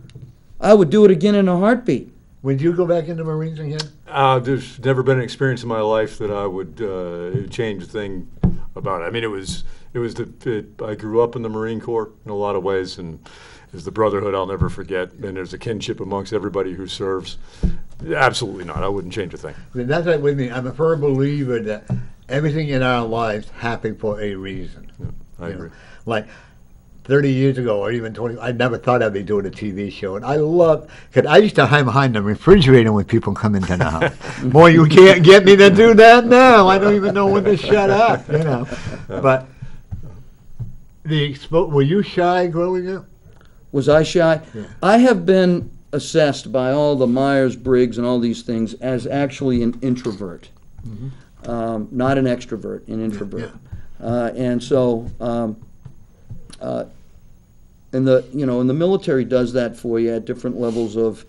I would do it again in a heartbeat. Would you go back into Marines again? Uh, there's never been an experience in my life that I would uh, change a thing about it. I mean, it was it was the it, I grew up in the Marine Corps in a lot of ways, and there's the brotherhood I'll never forget, and there's a kinship amongst everybody who serves. Absolutely not. I wouldn't change a thing. I mean, that's right with me. I'm a firm believer that everything in our lives happened for a reason. I You know, agree. Like 30 years ago, or even 20, I never thought I'd be doing a TV show. And I love, because I used to hide behind the refrigerator when people come into the house. Boy, you can't get me to do that now. I don't even know when to shut up, you know. But the expo- were you shy growing up? Was I shy? I have been assessed by all the Myers Briggs and all these things as actually an introvert, um, not an extrovert, an introvert. Uh, and so, um, uh, and the you know, and the military does that for you at different levels of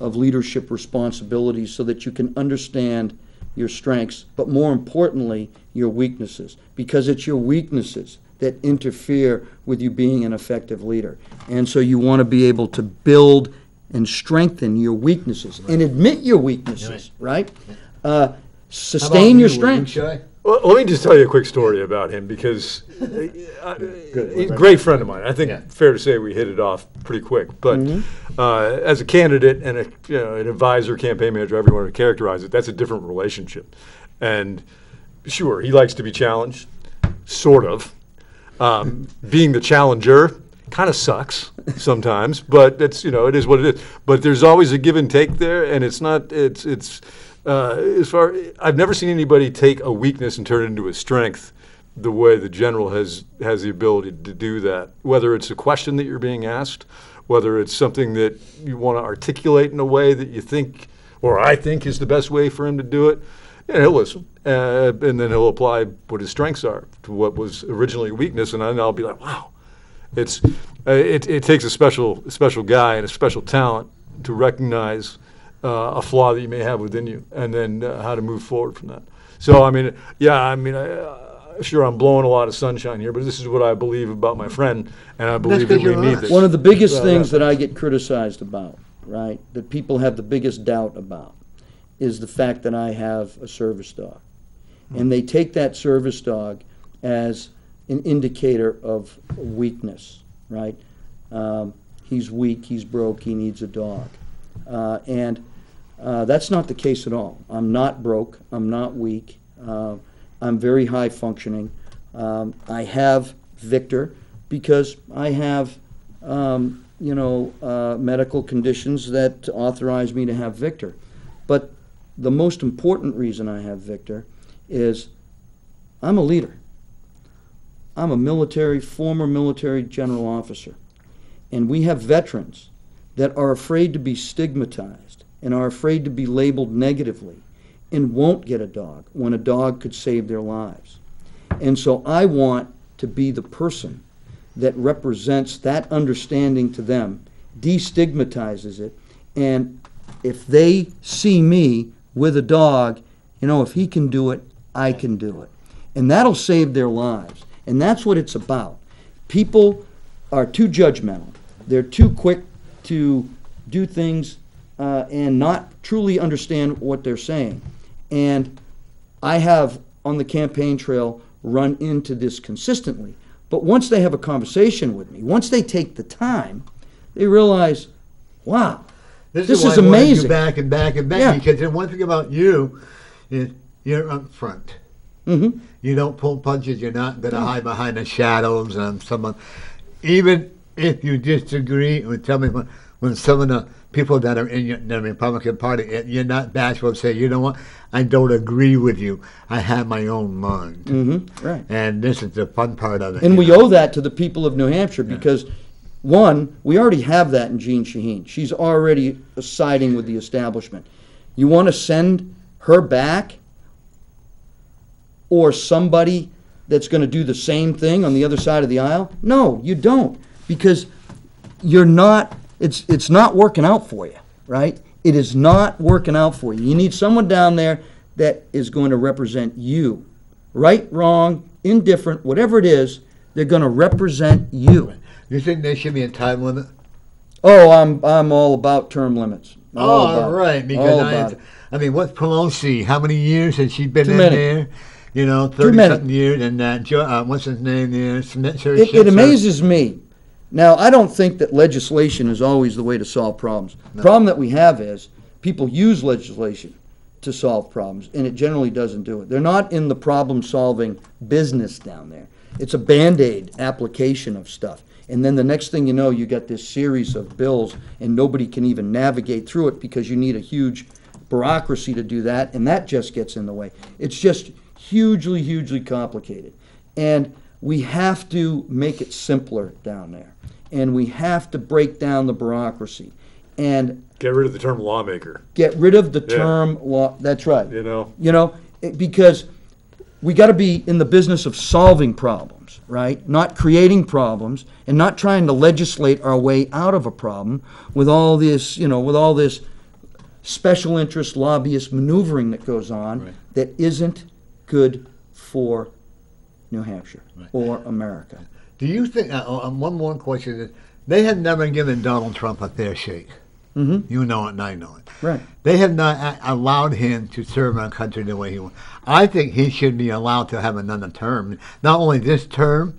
of leadership responsibilities, so that you can understand your strengths, but more importantly, your weaknesses, because it's your weaknesses that interfere with you being an effective leader. And so you want to be able to build and strengthen your weaknesses and admit your weaknesses, right? Uh, sustain your you? Were you strengths. Well, let me just tell you a quick story about him because uh, he's a great friend of mine. I think Yeah. fair to say we hit it off pretty quick. But uh, as a candidate and a, you know, an advisor, campaign manager, everyone you want to characterize it, that's a different relationship. And sure, he likes to be challenged, sort of. Um, being the challenger kind of sucks sometimes, but it's you know it is what it is. But there's always a give and take there, and it's not it's it's uh, as far I've never seen anybody take a weakness and turn it into a strength the way the general has has the ability to do that. Whether it's a question that you're being asked, whether it's something that you want to articulate in a way that you think or I think is the best way for him to do it. Yeah, he'll listen, uh, and then he'll apply what his strengths are to what was originally weakness, and then I'll be like, wow, it's uh, it, it takes a special special guy and a special talent to recognize uh, a flaw that you may have within you, and then uh, how to move forward from that. So I mean, yeah, I mean, I, uh, sure, I'm blowing a lot of sunshine here, but this is what I believe about my friend, and I believe that we you're need this. One of the biggest Uh, things that I get criticized about right, that people have the biggest doubt about is the fact that I have a service dog. And they take that service dog as an indicator of weakness, right? Um, he's weak, he's broke, he needs a dog. Uh, and uh, that's not the case at all. I'm not broke, I'm not weak, uh, I'm very high functioning. Um, I have Victor because I have, um, you know, uh, medical conditions that authorize me to have Victor. But the most important reason I have Victor is I'm a leader. I'm a military, former military general officer. And we have veterans that are afraid to be stigmatized and are afraid to be labeled negatively and won't get a dog when a dog could save their lives. And so I want to be the person that represents that understanding to them, destigmatizes it, and if they see me with a dog, you know, if he can do it, I can do it. And that'll save their lives. And that's what it's about. People are too judgmental. They're too quick to do things uh, and not truly understand what they're saying. And I have on the campaign trail run into this consistently. But once they have a conversation with me, once they take the time, they realize, wow, This, This is, why is I wanted you amazing. back and back and back Yeah. because the one thing about you is you're up front. Mhm. You don't pull punches. You're not going to hide behind the shadows and someone. Even if you disagree, or tell me when, when some of the people that are in your, the Republican Party, eh, you're not bashful say, you know what, I don't agree with you. I have my own mind. mm-hmm, right. And this is the fun part of it. And we know. owe that to the people of New Hampshire because, one, we already have that in Jeanne Shaheen. She's already siding with the establishment. You want to send her back or somebody that's going to do the same thing on the other side of the aisle? No, you don't because you're not it's it's not working out for you, right? It is not working out for you. You need someone down there that is going to represent you. Right, wrong, indifferent, whatever it is, they're going to represent you. You think there should be a time limit? Oh, I'm I'm all about term limits. All Oh, about right. Because all I. I mean, what's Pelosi? How many years has she been Too in many. there? You know, 30 something years, and uh, Jo- uh, what's his name there? Smith, Sir It, it amazes me. Now, I don't think that legislation is always the way to solve problems. The problem that we have is people use legislation to solve problems, and it generally doesn't do it. They're not in the problem-solving business down there. It's a Band-Aid application of stuff. And then the next thing you know, you got this series of bills, and nobody can even navigate through it because you need a huge bureaucracy to do that, and that just gets in the way. It's just hugely, hugely complicated. And we have to make it simpler down there. And we have to break down the bureaucracy and Get rid of the term lawmaker, get rid of the Yeah. term law. That's right. you know? You know, it- because we got to be in the business of solving problems, right? Not creating problems and not trying to legislate our way out of a problem with all this, you know, with all this special interest lobbyist maneuvering that goes on Right. that isn't good for New Hampshire or America. Do you think? Uh, uh, one more question: is They have never given Donald Trump a fair shake. Mm-hmm. You know it, and I know it. Right. They have not uh, allowed him to serve our country the way he wants. I think he should be allowed to have another term, not only this term,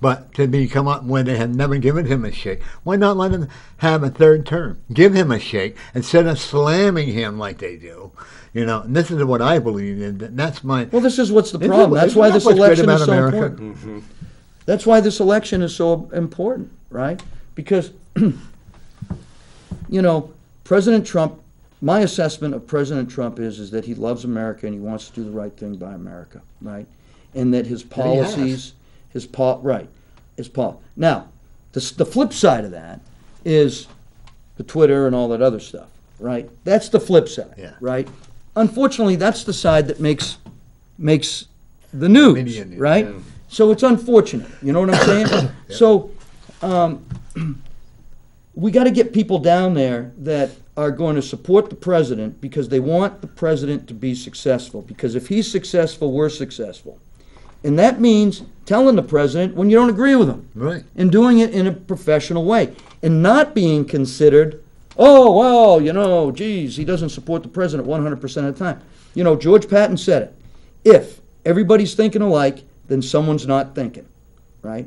but to be come up when they have never given him a shake. Why not let him have a third term? Give him a shake instead of slamming him like they do. You know, and this is what I believe in. and That's my. Well, this is what's the problem. that- That's why this what's great election is so America? important. Mm-hmm. That's why this election is so important, right? Because, you know, President Trump, my assessment of President Trump is, is that he loves America and he wants to do the right thing by America, right? And that his he has. policies, his pol, right, his pol. Now, the, the flip side of that is the Twitter and all that other stuff, right? That's the flip side, Yeah. right? Unfortunately, that's the side that makes, makes the news, right? yeah. So it's unfortunate, you know what I'm saying? So, um, we gotta get people down there that are going to support the president because they want the president to be successful, because if he's successful, we're successful. And that means telling the president when you don't agree with him Right. and doing it in a professional way and not being considered oh, well, you know, geez, he doesn't support the president 100% of the time. You know, George Patton said it. If everybody's thinking alike, then someone's not thinking, right?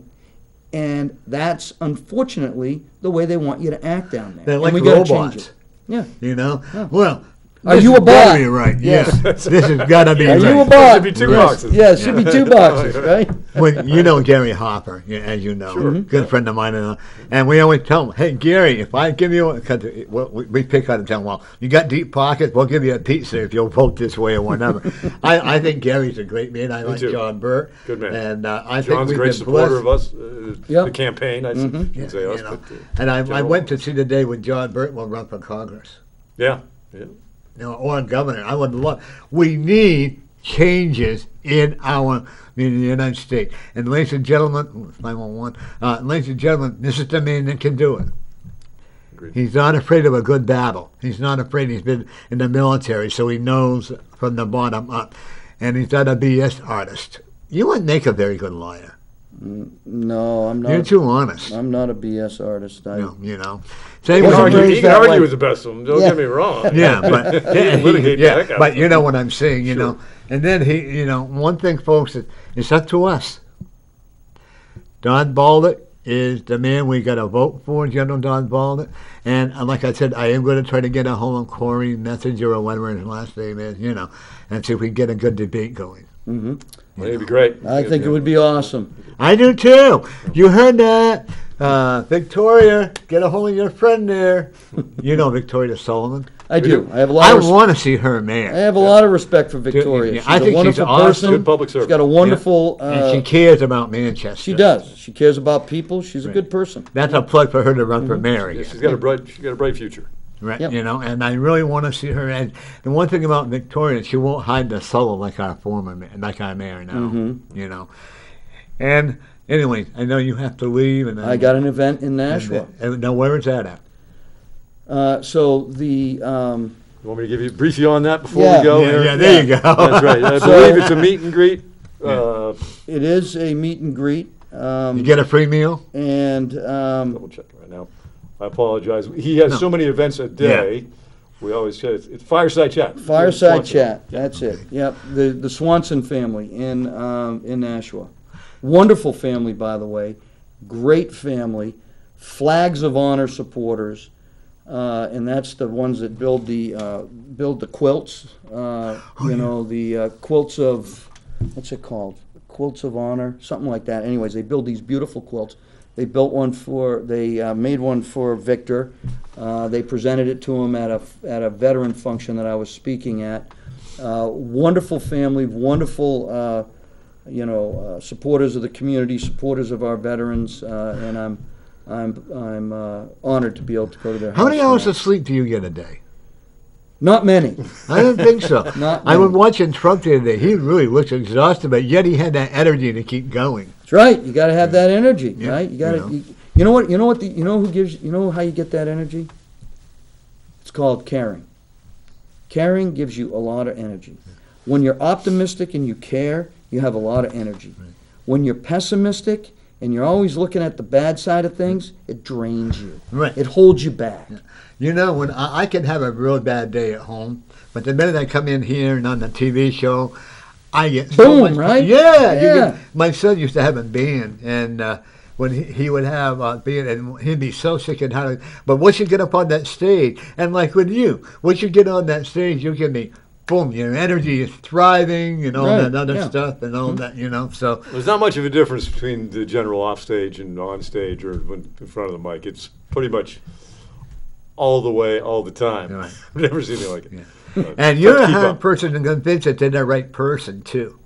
And that's unfortunately the way they want you to act down there. They're And like we gotta change robots. it. Yeah. You know? Well, Are this you a has gotta bot? Be right. Yes. Yeah. this has got to be Are right. you a bot? Should be two yes. boxes. Yeah, it should be two boxes, right? when you know Gary Hopper, as you know, good friend of mine, and, uh, and we always tell him, "Hey, Gary, if I give you, because we, we pick on him, tell him, well, you got deep pockets, we'll give you a pizza if you'll vote this way or whatever." I, I think Gary's a great man. I like too. John Burt, Good man. and uh, I John's think a we've great been supporter blessed. of us, uh, Yep. the campaign, I Mm-hmm. should say you us, know. but, uh, and I, I went to see the day when John Burt will run for Congress. Yeah, yeah. You know, or governor. I would love. We need changes in our in the United States. And ladies and gentlemen, nine one one. Uh, ladies and gentlemen, this is the man that can do it. Agreed. He's not afraid of a good battle. He's not afraid. He's been in the military, so he knows from the bottom up. And he's not a BS artist. You wouldn't make a very good liar. No, I'm not. You're too honest. I'm not a BS artist. I, You know, you know. Same He with can Wasn't argue, he can argue with the best of them, don't Yeah. get me wrong. yeah, but yeah, can litigate the yeah, but you know what I'm saying, you Sure. know. And then he, you know, one thing, folks, is it's up to us. Don Bolduc is the man we got to vote for, General Don Bolduc. And uh, like I said, I am going to try to get a hold of Corey Messenger or whatever his last name is, you know, and see if we can get a good debate going. hmm Well, it'd be great. I think it would be awesome. I do too. You heard that? Uh, Victoria, get a hold of your friend there. you know Victoria Sullivan. I do. I have a I lot of. res- want to see her mayor. I have a lot of respect for Victoria. yeah, She's I a think she's wonderful awesome. person. Good public She's servant. got a wonderful. and Uh, she cares about Manchester. she does. She cares about people. She's a good person. That's a plug for her to run for mayor. Yeah, again, she's got a bright, she's got a bright future. Right? Yep. You know, and I really want to see her. And the one thing about Victoria, she won't hide the soul like our former, ma- like our mayor now. Mm-hmm. You know, and anyway, I know you have to leave, and I got an event in and, Nashua. and now where is that at? Uh, so the um, You want me to give you, brief you on that before Yeah. we go? yeah, yeah, there you go. That's right. I believe it's a meet and greet. Uh, it is a meet and greet, um, You get a free meal. and um, double checking right now. I apologize. He has No. so many events a day. We always say it's, it's fireside chat. Fireside Swanson. chat. That's it. Yep. The the Swanson family in um, in Nashua. Wonderful family, by the way. Great family. Flags of honor supporters, uh, and that's the ones that build the uh, build the quilts. Uh, you know the uh, quilts of what's it called? Quilts of honor, something like that. Anyways, they build these beautiful quilts. They built one for. They uh, made one for Victor. Uh, they presented it to him at a at a veteran function that I was speaking at. Uh, wonderful family, wonderful, uh, you know, uh, supporters of the community, supporters of our veterans, uh, and I'm I'm I'm uh, honored to be able to go to their How many hours of sleep do you get a day? Not many. I don't think so. Not I was watching Trump the other day. He really looks exhausted, but yet he had that energy to keep going. Right. You got to have that energy, Yeah, right? You got to. you know. You, you know what? You know what? The, you know who gives? You know how you get that energy? It's called caring. Caring gives you a lot of energy. When you're optimistic and you care, you have a lot of energy. When you're pessimistic and you're always looking at the bad side of things, it drains you. Right. It holds you back. You know, when I, I can have a real bad day at home, but the minute I come in here and on the TV show, I get so Boom, much- right? Yeah, you Yeah. get- my son used to have a band, and uh, when he, he would have a band, and he'd be so sick and tired. But once you get up on that stage, and like with you, once you get on that stage, you can be. Boom! Your energy is thriving, and all Right, that other yeah. stuff, and all that, you know. So There's not much of a difference between the general off stage and on stage or when in front of the mic. It's pretty much all the way, all the time. Right. I've never seen anything like it. Uh, And you're to a keep hard up. person to convince that they're the right person too.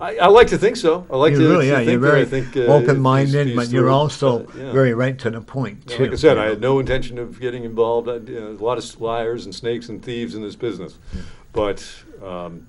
I, I like to think so. I like you to, really to are. think You're very uh, open-minded, but he's you're also uh, yeah. very right to the point Yeah, too. Like I said, you I know. had no intention of getting involved. I, you know, a lot of liars and snakes and thieves in this business. But um,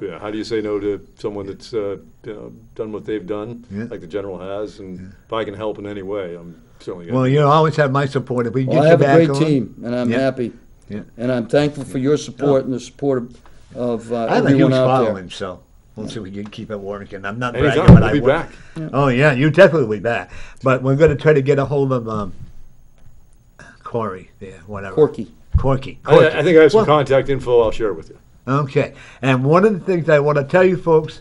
yeah, how do you say no to someone that's uh, you know, done what they've done, Yeah. like the general has? And if I can help in any way, I'm certainly going Well, you always have my support. If we Well, get I you have a back great on, team, and I'm Yeah. happy. Yeah. And I'm thankful for your support and the support of, of uh, I have a everyone huge out there. following, so we'll see if we can keep it working. I'm not Anytime, bragging, but we'll I be will. back. Oh yeah, you definitely will be back. But we're going to try to get a hold of um, Corey, yeah, whatever. Corky. Corky. I, I think I have some Well- contact info. I'll share it with you. Okay, and one of the things I want to tell you folks,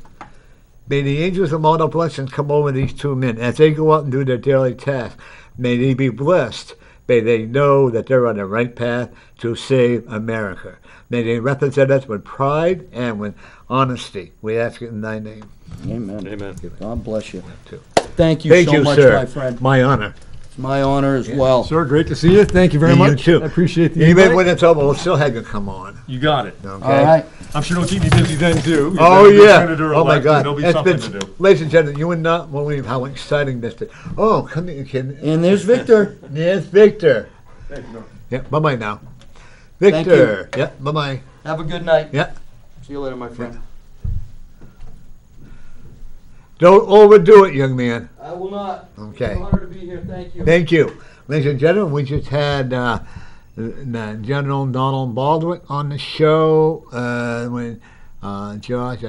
may the angels of all the blessings come over these two men as they go out and do their daily task. May they be blessed. May they know that they're on the right path to save America. May they represent us with pride and with honesty. We ask it in thy name. Amen. Amen. God bless you. Thank you Thank so you, much, sir. my friend. My honor. It's my honor as well. Sir, great to see you. Thank you very Yeah, you much. too. I appreciate the Even invite. when it's over, we'll still have you come on. You got it. Okay? All right. I'm sure it'll keep you busy then too. You've Oh got yeah! senator Oh my elect, God! and There'll be It's something been- to do. Ladies and gentlemen, you would not believe how exciting this is. Oh, come here, kid. And there's Victor. Yes, Victor. Yeah, bye bye now. Thank you. Victor. Yeah, bye bye. Have a good night. Yeah. See you later, my friend. Don't overdo it, young man. I will not. Okay. It's an Honor to be here. Thank you. Thank you. Ladies and gentlemen, we just had uh, uh, General Donald Baldwin on the show uh, when uh, Josh,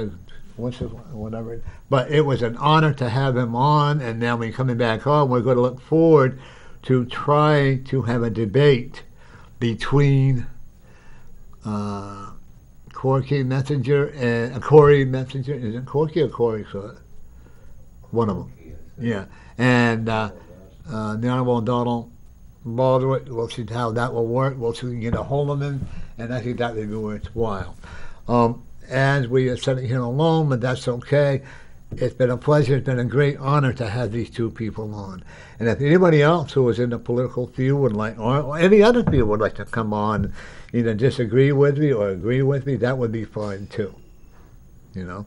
what's his, whatever. But it was an honor to have him on, and now we're coming back on. We're going to look forward to try to have a debate between uh, Corky Messenger and uh, Corey Messenger. Is it Corky or Corey? So, one of them. Yeah, and. Uh, uh, the Honorable Donald Baldwin. We'll see how that will work. We'll see if we can get a hold of him, and I think that would be worthwhile. Um, as we are sitting here alone, but that's okay. It's been a pleasure. It's been a great honor to have these two people on. And if anybody else who is in the political field would like, or, or any other field would like to come on, either disagree with me or agree with me, that would be fine too. You know,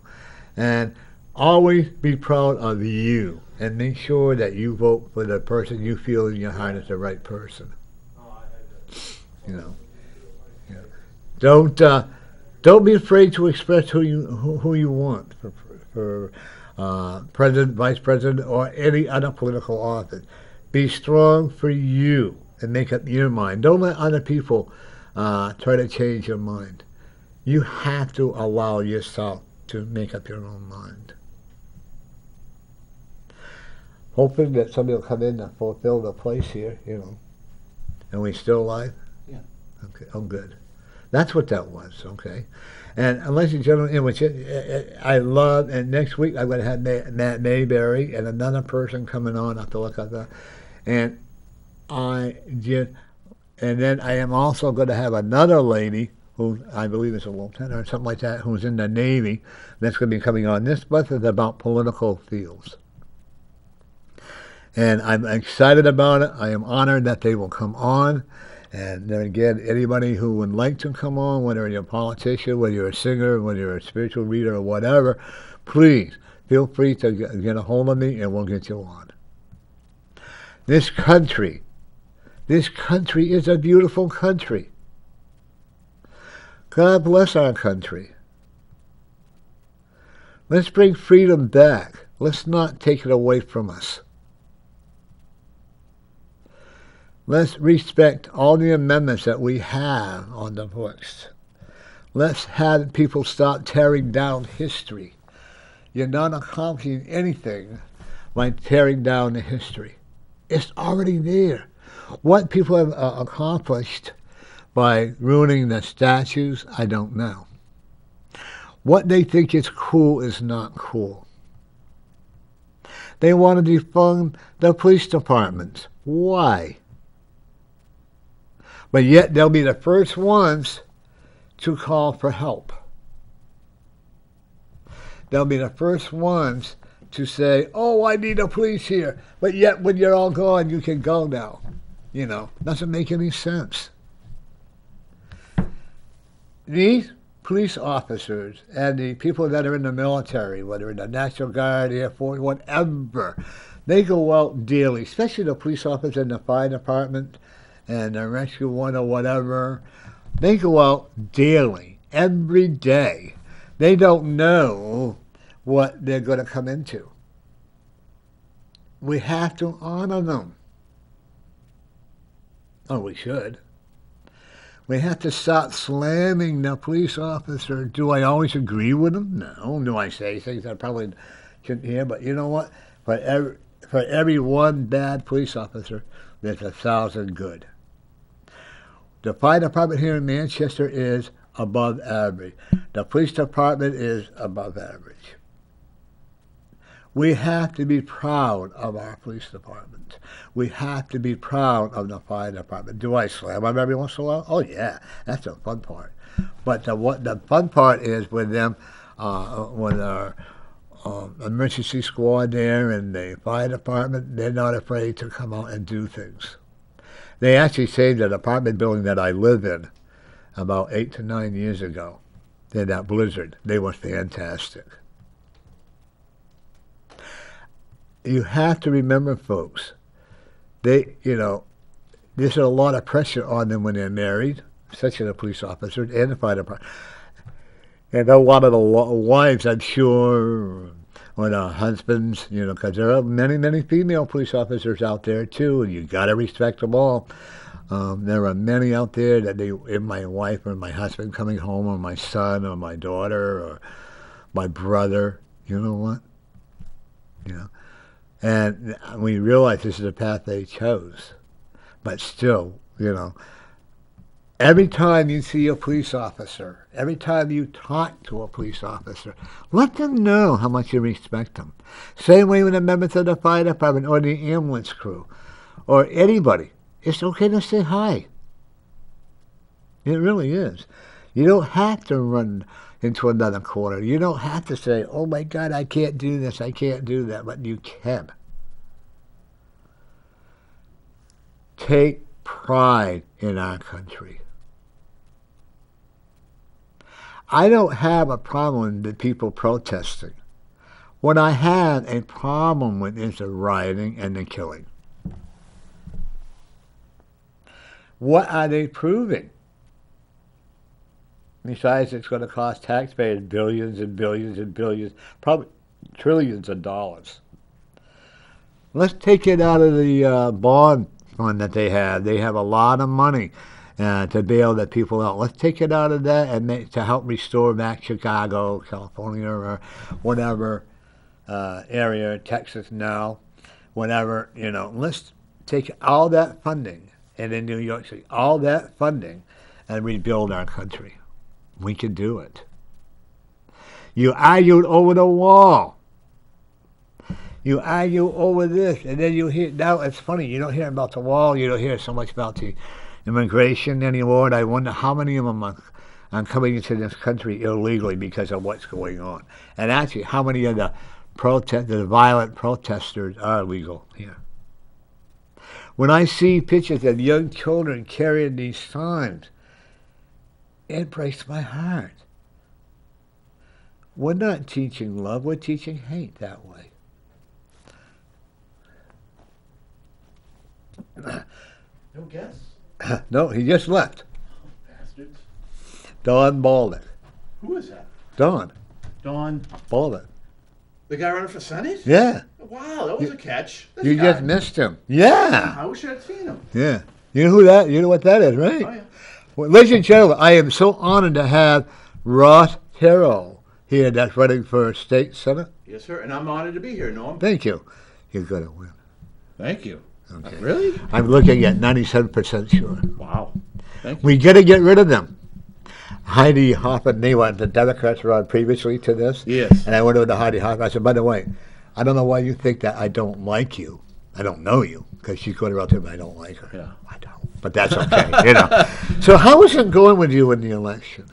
and always be proud of you and make sure that you vote for the person you feel in your heart is the right person. You know, yeah. don't uh, don't be afraid to express who you who, who you want for, for uh, president, vice president, or any other political office. Be strong for you and make up your mind. Don't let other people uh, try to change your mind. You have to allow yourself to make up your own mind hoping that somebody will come in and fulfill the place here, you know. And we still alive? Yeah. Okay. Oh, good. That's what that was. Okay. And ladies and gentlemen, in which uh, uh, I love, and next week I'm going to have Ma- Matt Mayberry and another person coming on. I have to look at that. And I just, and then I am also going to have another lady who I believe is a lieutenant or something like that, who's in the Navy. That's going to be coming on. This month is about political fields and I'm excited about it. I am honored that they will come on. And then again, anybody who would like to come on, whether you're a politician, whether you're a singer, whether you're a spiritual reader, or whatever, please feel free to get a hold of me and we'll get you on. This country, this country is a beautiful country. God bless our country. Let's bring freedom back. Let's not take it away from us. Let's respect all the amendments that we have on the books. Let's have people stop tearing down history. You're not accomplishing anything by tearing down the history. It's already there. What people have uh, accomplished by ruining the statues, I don't know. What they think is cool is not cool. They want to defund the police departments. Why? But yet they'll be the first ones to call for help. They'll be the first ones to say, "Oh, I need a police here," but yet when you're all gone, you can go now. You know, doesn't make any sense. These police officers and the people that are in the military, whether in the National Guard, Air Force, whatever, they go out daily, especially the police officers in the fire department and the rescue one or whatever. They go out daily, every day. They don't know what they're going to come into. We have to honor them. Oh, we should. We have to stop slamming the police officer. Do I always agree with them? No. Do I say things I probably shouldn't hear? But you know what? For every, for every one bad police officer, there's a thousand good. The fire department here in Manchester is above average. The police department is above average. We have to be proud of our police department. We have to be proud of the fire department. Do I slam them every once in a while? Oh yeah, that's the fun part. But the what the fun part is with them, uh, when our um, emergency squad there and the fire department, they're not afraid to come out and do things. They actually saved an apartment building that I live in about eight to nine years ago. In that blizzard, they were fantastic. You have to remember, folks, they, you know, there's a lot of pressure on them when they're married, especially the police officer and the fire department. And a lot of the wives, I'm sure, or the husbands, you know, because there are many, many female police officers out there too, and you got to respect them all. Um, there are many out there that they, if my wife or my husband coming home, or my son or my daughter or my brother, you know what? You know, and we realize this is the path they chose, but still, you know, every time you see a police officer, every time you talk to a police officer, let them know how much you respect them. Same way with the members of the fire department or the ambulance crew or anybody. It's okay to say hi. It really is. You don't have to run into another corner. You don't have to say, oh my God, I can't do this, I can't do that, but you can. Take pride in our country. I don't have a problem with people protesting. What I have a problem with is the rioting and the killing. What are they proving? Besides, it's going to cost taxpayers billions and billions and billions, probably trillions of dollars. Let's take it out of the uh, bond fund that they have. They have a lot of money uh, to bail the people out. Let's take it out of that and make, to help restore back Chicago, California, or whatever uh, area, Texas now, whatever, you know. Let's take all that funding and in New York City, all that funding and rebuild our country. We can do it. You argued over the wall. You argue over this, and then you hear now. It's funny you don't hear about the wall. You don't hear so much about the immigration anymore. And I wonder how many of them are, are coming into this country illegally because of what's going on. And actually, how many of the protest, the violent protesters are legal here. When I see pictures of young children carrying these signs, it breaks my heart. We're not teaching love, we're teaching hate that way. No guess. no, he just left. Bastards. Don Baldwin. Who is that? Don Don. Baldwin. The guy running for Senate? Yeah, Wow, that was a catch. This you guy. just missed him. Yeah, I wish I'd seen him. yeah. You know who that? You know what that is, right? Oh, yeah. Well, ladies and gentlemen, I am so honored to have Ross Terrio here that's running for state senate. Yes, sir. And I'm honored to be here, Norm. Thank you. You're going to win. Thank you. Okay. Really? I'm looking at 97% sure. Wow. We got to get rid of them. Heidi Hoffman, they were the Democrats were on previously to this. Yes. And I went over to Heidi Hoffman. I said, by the way, I don't know why you think that I don't like you. I don't know you because she's going around me I don't like her. Yeah. I don't. But that's okay, you know. So how is it going with you in the election?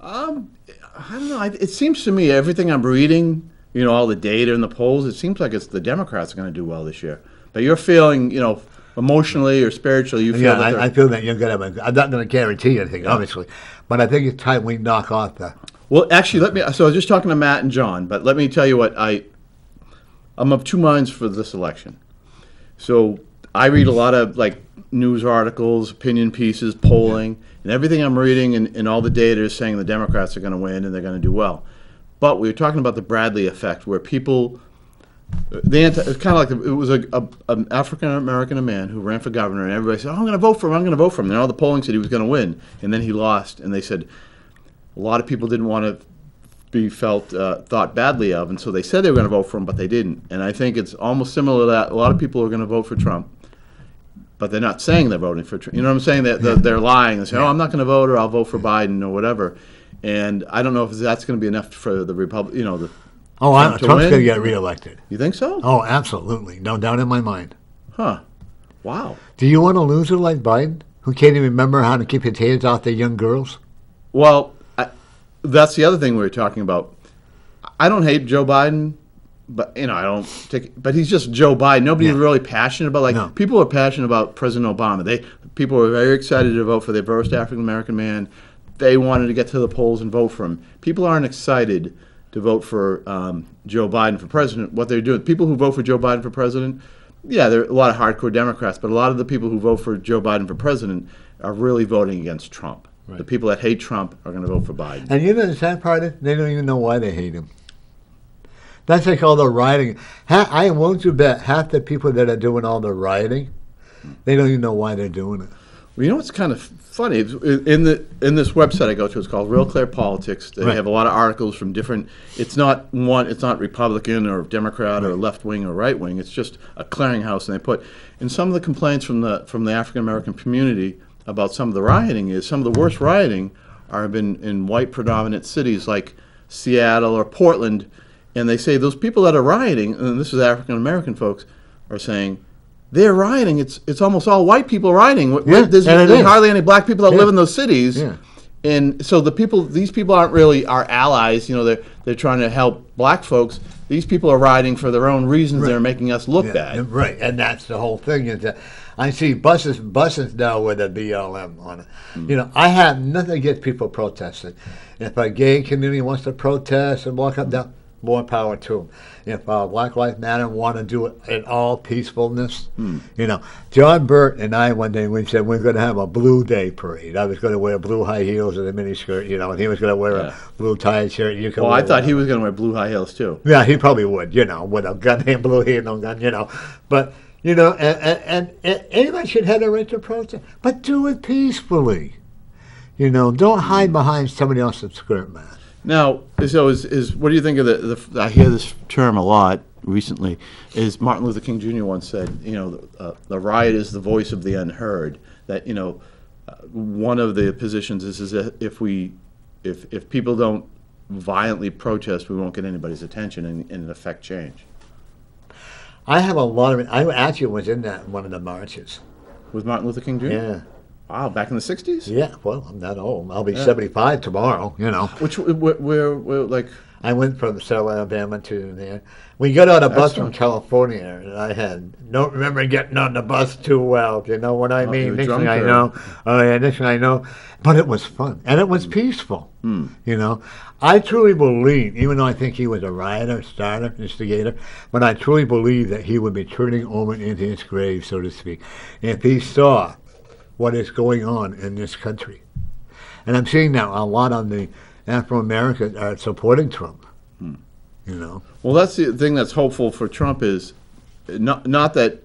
Um, I don't know. I- It seems to me everything I'm reading, you know, all the data and the polls, it seems like it's the Democrats are going to do well this year. But you're feeling, you know, emotionally or spiritually, you feel Yeah, that I, I feel that you're going to. I'm not going to guarantee anything, obviously, but I think it's time we knock off the. Well, actually, let me. So I was just talking to Matt and John, but let me tell you what I. I'm of two minds for this election. So I read a lot of like news articles, opinion pieces, polling, and everything I'm reading and, and all the data is saying the Democrats are going to win and they're going to do well. But we were talking about the Bradley effect, where people. The anti, it's kind of like the, it was a, a an African American man who ran for governor, and everybody said, "Oh, I'm going to vote for him. I'm going to vote for him." And all the polling said he was going to win, and then he lost, and they said a lot of people didn't want to be felt uh, thought badly of, and so they said they were going to vote for him, but they didn't. And I think it's almost similar to that. A lot of people are going to vote for Trump, but they're not saying they're voting for. Trump. You know what I'm saying? They're, they're, they're lying and saying, "Oh, I'm not going to vote, or I'll vote for Biden, or whatever." And I don't know if that's going to be enough for the Republic. You know, the, Oh, I, Trump's going to get reelected. you think so? Oh, absolutely. No doubt in my mind. Huh? Wow. Do you want a loser like Biden, who can't even remember how to keep his hands off the young girls? Well, I, that's the other thing we were talking about. I don't hate Joe Biden, but you know I don't take. But he's just Joe Biden. Nobody's Yeah. really passionate about. Like No. people are passionate about President Obama. They people were very excited to vote for the first African American man. They wanted to get to the polls and vote for him. People aren't excited to vote for um, Joe Biden for president. What they're doing, people who vote for Joe Biden for president, yeah, there are a lot of hardcore Democrats, but a lot of the people who vote for Joe Biden for president are really voting against Trump. The people that hate Trump are going to vote for Biden. And you know the sad part is they don't even know why they hate him. That's like all the rioting. I won't you bet half the people that are doing all the rioting, they don't even know why they're doing it. Well, you know what's kind of funny in the in this website I go to. It's called Real Clear Politics. They Right. have a lot of articles from different. It's not one. It's not Republican or Democrat or left wing or right wing. It's just a clearinghouse, and they put. And some of the complaints from the from the African American community about some of the rioting is some of the worst rioting are been in white predominant cities like Seattle or Portland, and they say those people that are rioting, and this is African American folks, are saying. They're rioting. It's it's almost all white people rioting. Yeah, there's there's hardly any black people that Yeah. live in those cities. Yeah. And so the people, these people aren't really our allies. You know, they're they're trying to help black folks. These people are rioting for their own reasons. They're making us look bad. Right, and that's the whole thing is that I see buses buses now with a BLM on it. Hmm. You know, I have nothing against people protesting. If a gay community wants to protest and walk up down, more power to them. If uh, Black Lives Matter want to do it in all peacefulness, Hmm. you know, John Burt and I one day we said we're going to have a blue day parade. I was going to wear blue high heels and a mini skirt, you know, and he was going to wear Yeah. a blue tie shirt. You Well, I thought whatever. he was going to wear blue high heels too. Yeah, he probably would, you know, with a gun and blue no gun, you know. But, you know, and, and, and anybody should have the right to protest, but do it peacefully. You know, don't hide behind somebody else's skirt, man. Now, so is, is what do you think of the, the? I hear this term a lot recently. Is Martin Luther King Jr. once said, you know, the, uh, the riot is the voice of the unheard. That you know, uh, one of the positions is is if we, if if people don't violently protest, we won't get anybody's attention and, and affect change. I have a lot of, I actually was in that one of the marches. With Martin Luther King Jr. Yeah. Wow, back in the '60s. Yeah, well, I'm not old. I'll be 75 tomorrow, you know. Which where, where, where like I went from South Alabama to there. We got on a bus from California, and I had don't remember getting on the bus too well. You know what I Oh, mean? Next thing I know, oh yeah, next thing I know, but it was fun and it was peaceful. Hmm. You know, I truly believe, even though I think he was a rioter, starter, instigator, but I truly believe that he would be turning over into his grave, so to speak, if he saw what is going on in this country. And I'm seeing now a lot of the Afro Americans are supporting Trump. You know, Well, that's the thing that's hopeful for Trump is not not that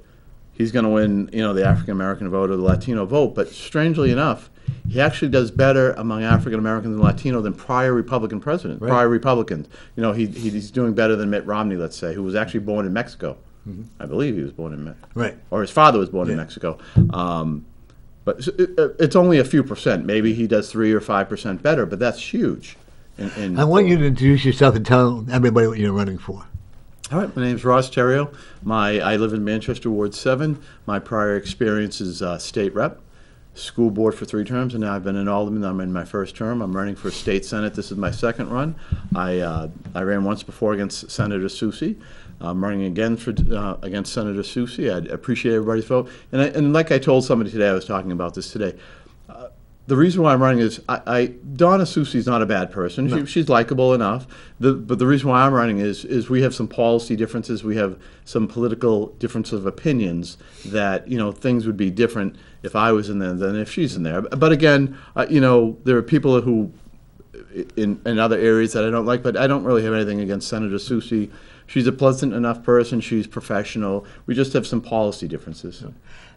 he's going to win, you know, the African American vote or the Latino vote, but strangely enough, he actually does better among African Americans and Latino than prior Republican presidents, Right. prior Republicans. You know, he, he's doing better than Mitt Romney, let's say, who was actually born in Mexico. I believe he was born in Mexico, right? or his father was born in Mexico. Um, but it's- only a few percent. Maybe he does three or five percent better, but that's huge. In, in, I want you to introduce yourself and tell everybody what you're running for. All right, my name's Ross Terrio. My I live in Manchester, Ward Seven. My prior experience is uh, state rep, school board for three terms, and now I've been an alderman. I'm in my first term. I'm running for state senate. This is my second run. I uh, I ran once before against Senator Soucy. I'm running again for uh, against Senator Soucy. I appreciate everybody's vote. And I, and like I told somebody today, I was talking about this today the reason why I'm running is I, I Donna Soucy's not a bad person. She, she's likable enough. The, but the reason why I'm running is is we have some policy differences. We have some political difference of opinions that you know things would be different if I was in there than if she's in there. But again, uh, you know there are people who in, in other areas that I don't like, but I don't really have anything against Senator Soucy. She's a pleasant enough person. She's professional. We just have some policy differences.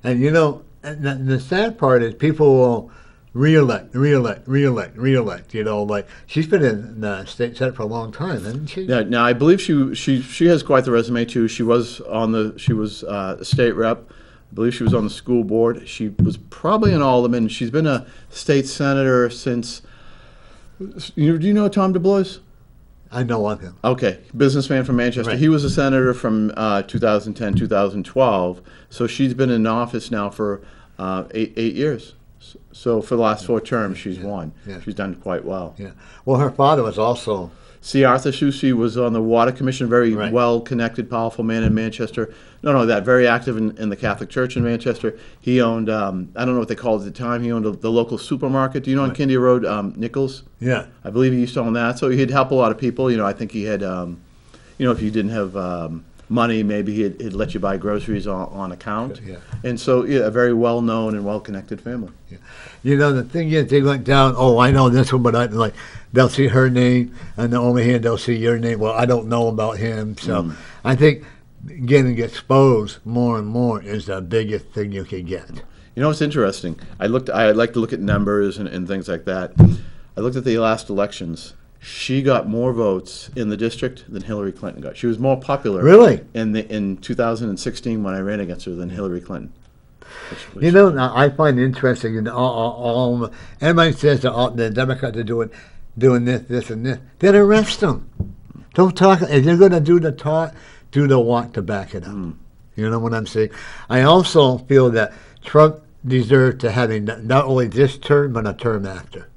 And you know, the, the sad part is people will reelect, reelect, reelect, reelect. You know, like she's been in the state senate for a long time, hasn't she? Yeah, now I believe she she she has quite the resume too. She was on the she was uh, a state rep I believe she was on the school board. She was probably an alderman. She's been a state senator since. You, do you know Tom DeBlois? I know of him. Okay, businessman from Manchester. Right. He was a senator from uh, 2010, 2012. So she's been in office now for uh, eight, eight years. So for the last four terms, she's won. Yeah. She's done quite well. Yeah. Well, her father was also See, Arthur Soucy was on the Water Commission, very Right. well-connected, powerful man in Manchester. Not only that, very active in, in the Catholic Church in Manchester. He owned, um, I don't know what they called it at the time, he owned a, the local supermarket. Do you know on Candia Road, um, Nichols? yeah. I believe he used to own that. So he'd help a lot of people. You know, I think he had, um, you know, if you didn't have um, money, maybe he'd, he'd let you buy groceries on, on account. Yeah. And so, yeah, a very well-known and well-connected family. You know, the thing is, they went down. Oh, I know this one, but I like they'll see her name, and the only hand they'll see your name. Well, I don't know about him, so mm. I think getting exposed more and more is the biggest thing you can get. You know it's interesting? I looked. I like to look at numbers and, and things like that. I looked at the last elections. She got more votes in the district than Hillary Clinton got. She was more popular. Really? In the in 2016 when I ran against her than Hillary Clinton. Which- which- You know, I find it interesting in all, all, all everybody says that all, the Democrats are doing doing this, this, and this. Then arrest them. Don't talk. If you're going to do the talk, do the walk to back it up. Hmm. You know what I'm saying? I also feel that Trump deserved to have a, not only this term but a term after.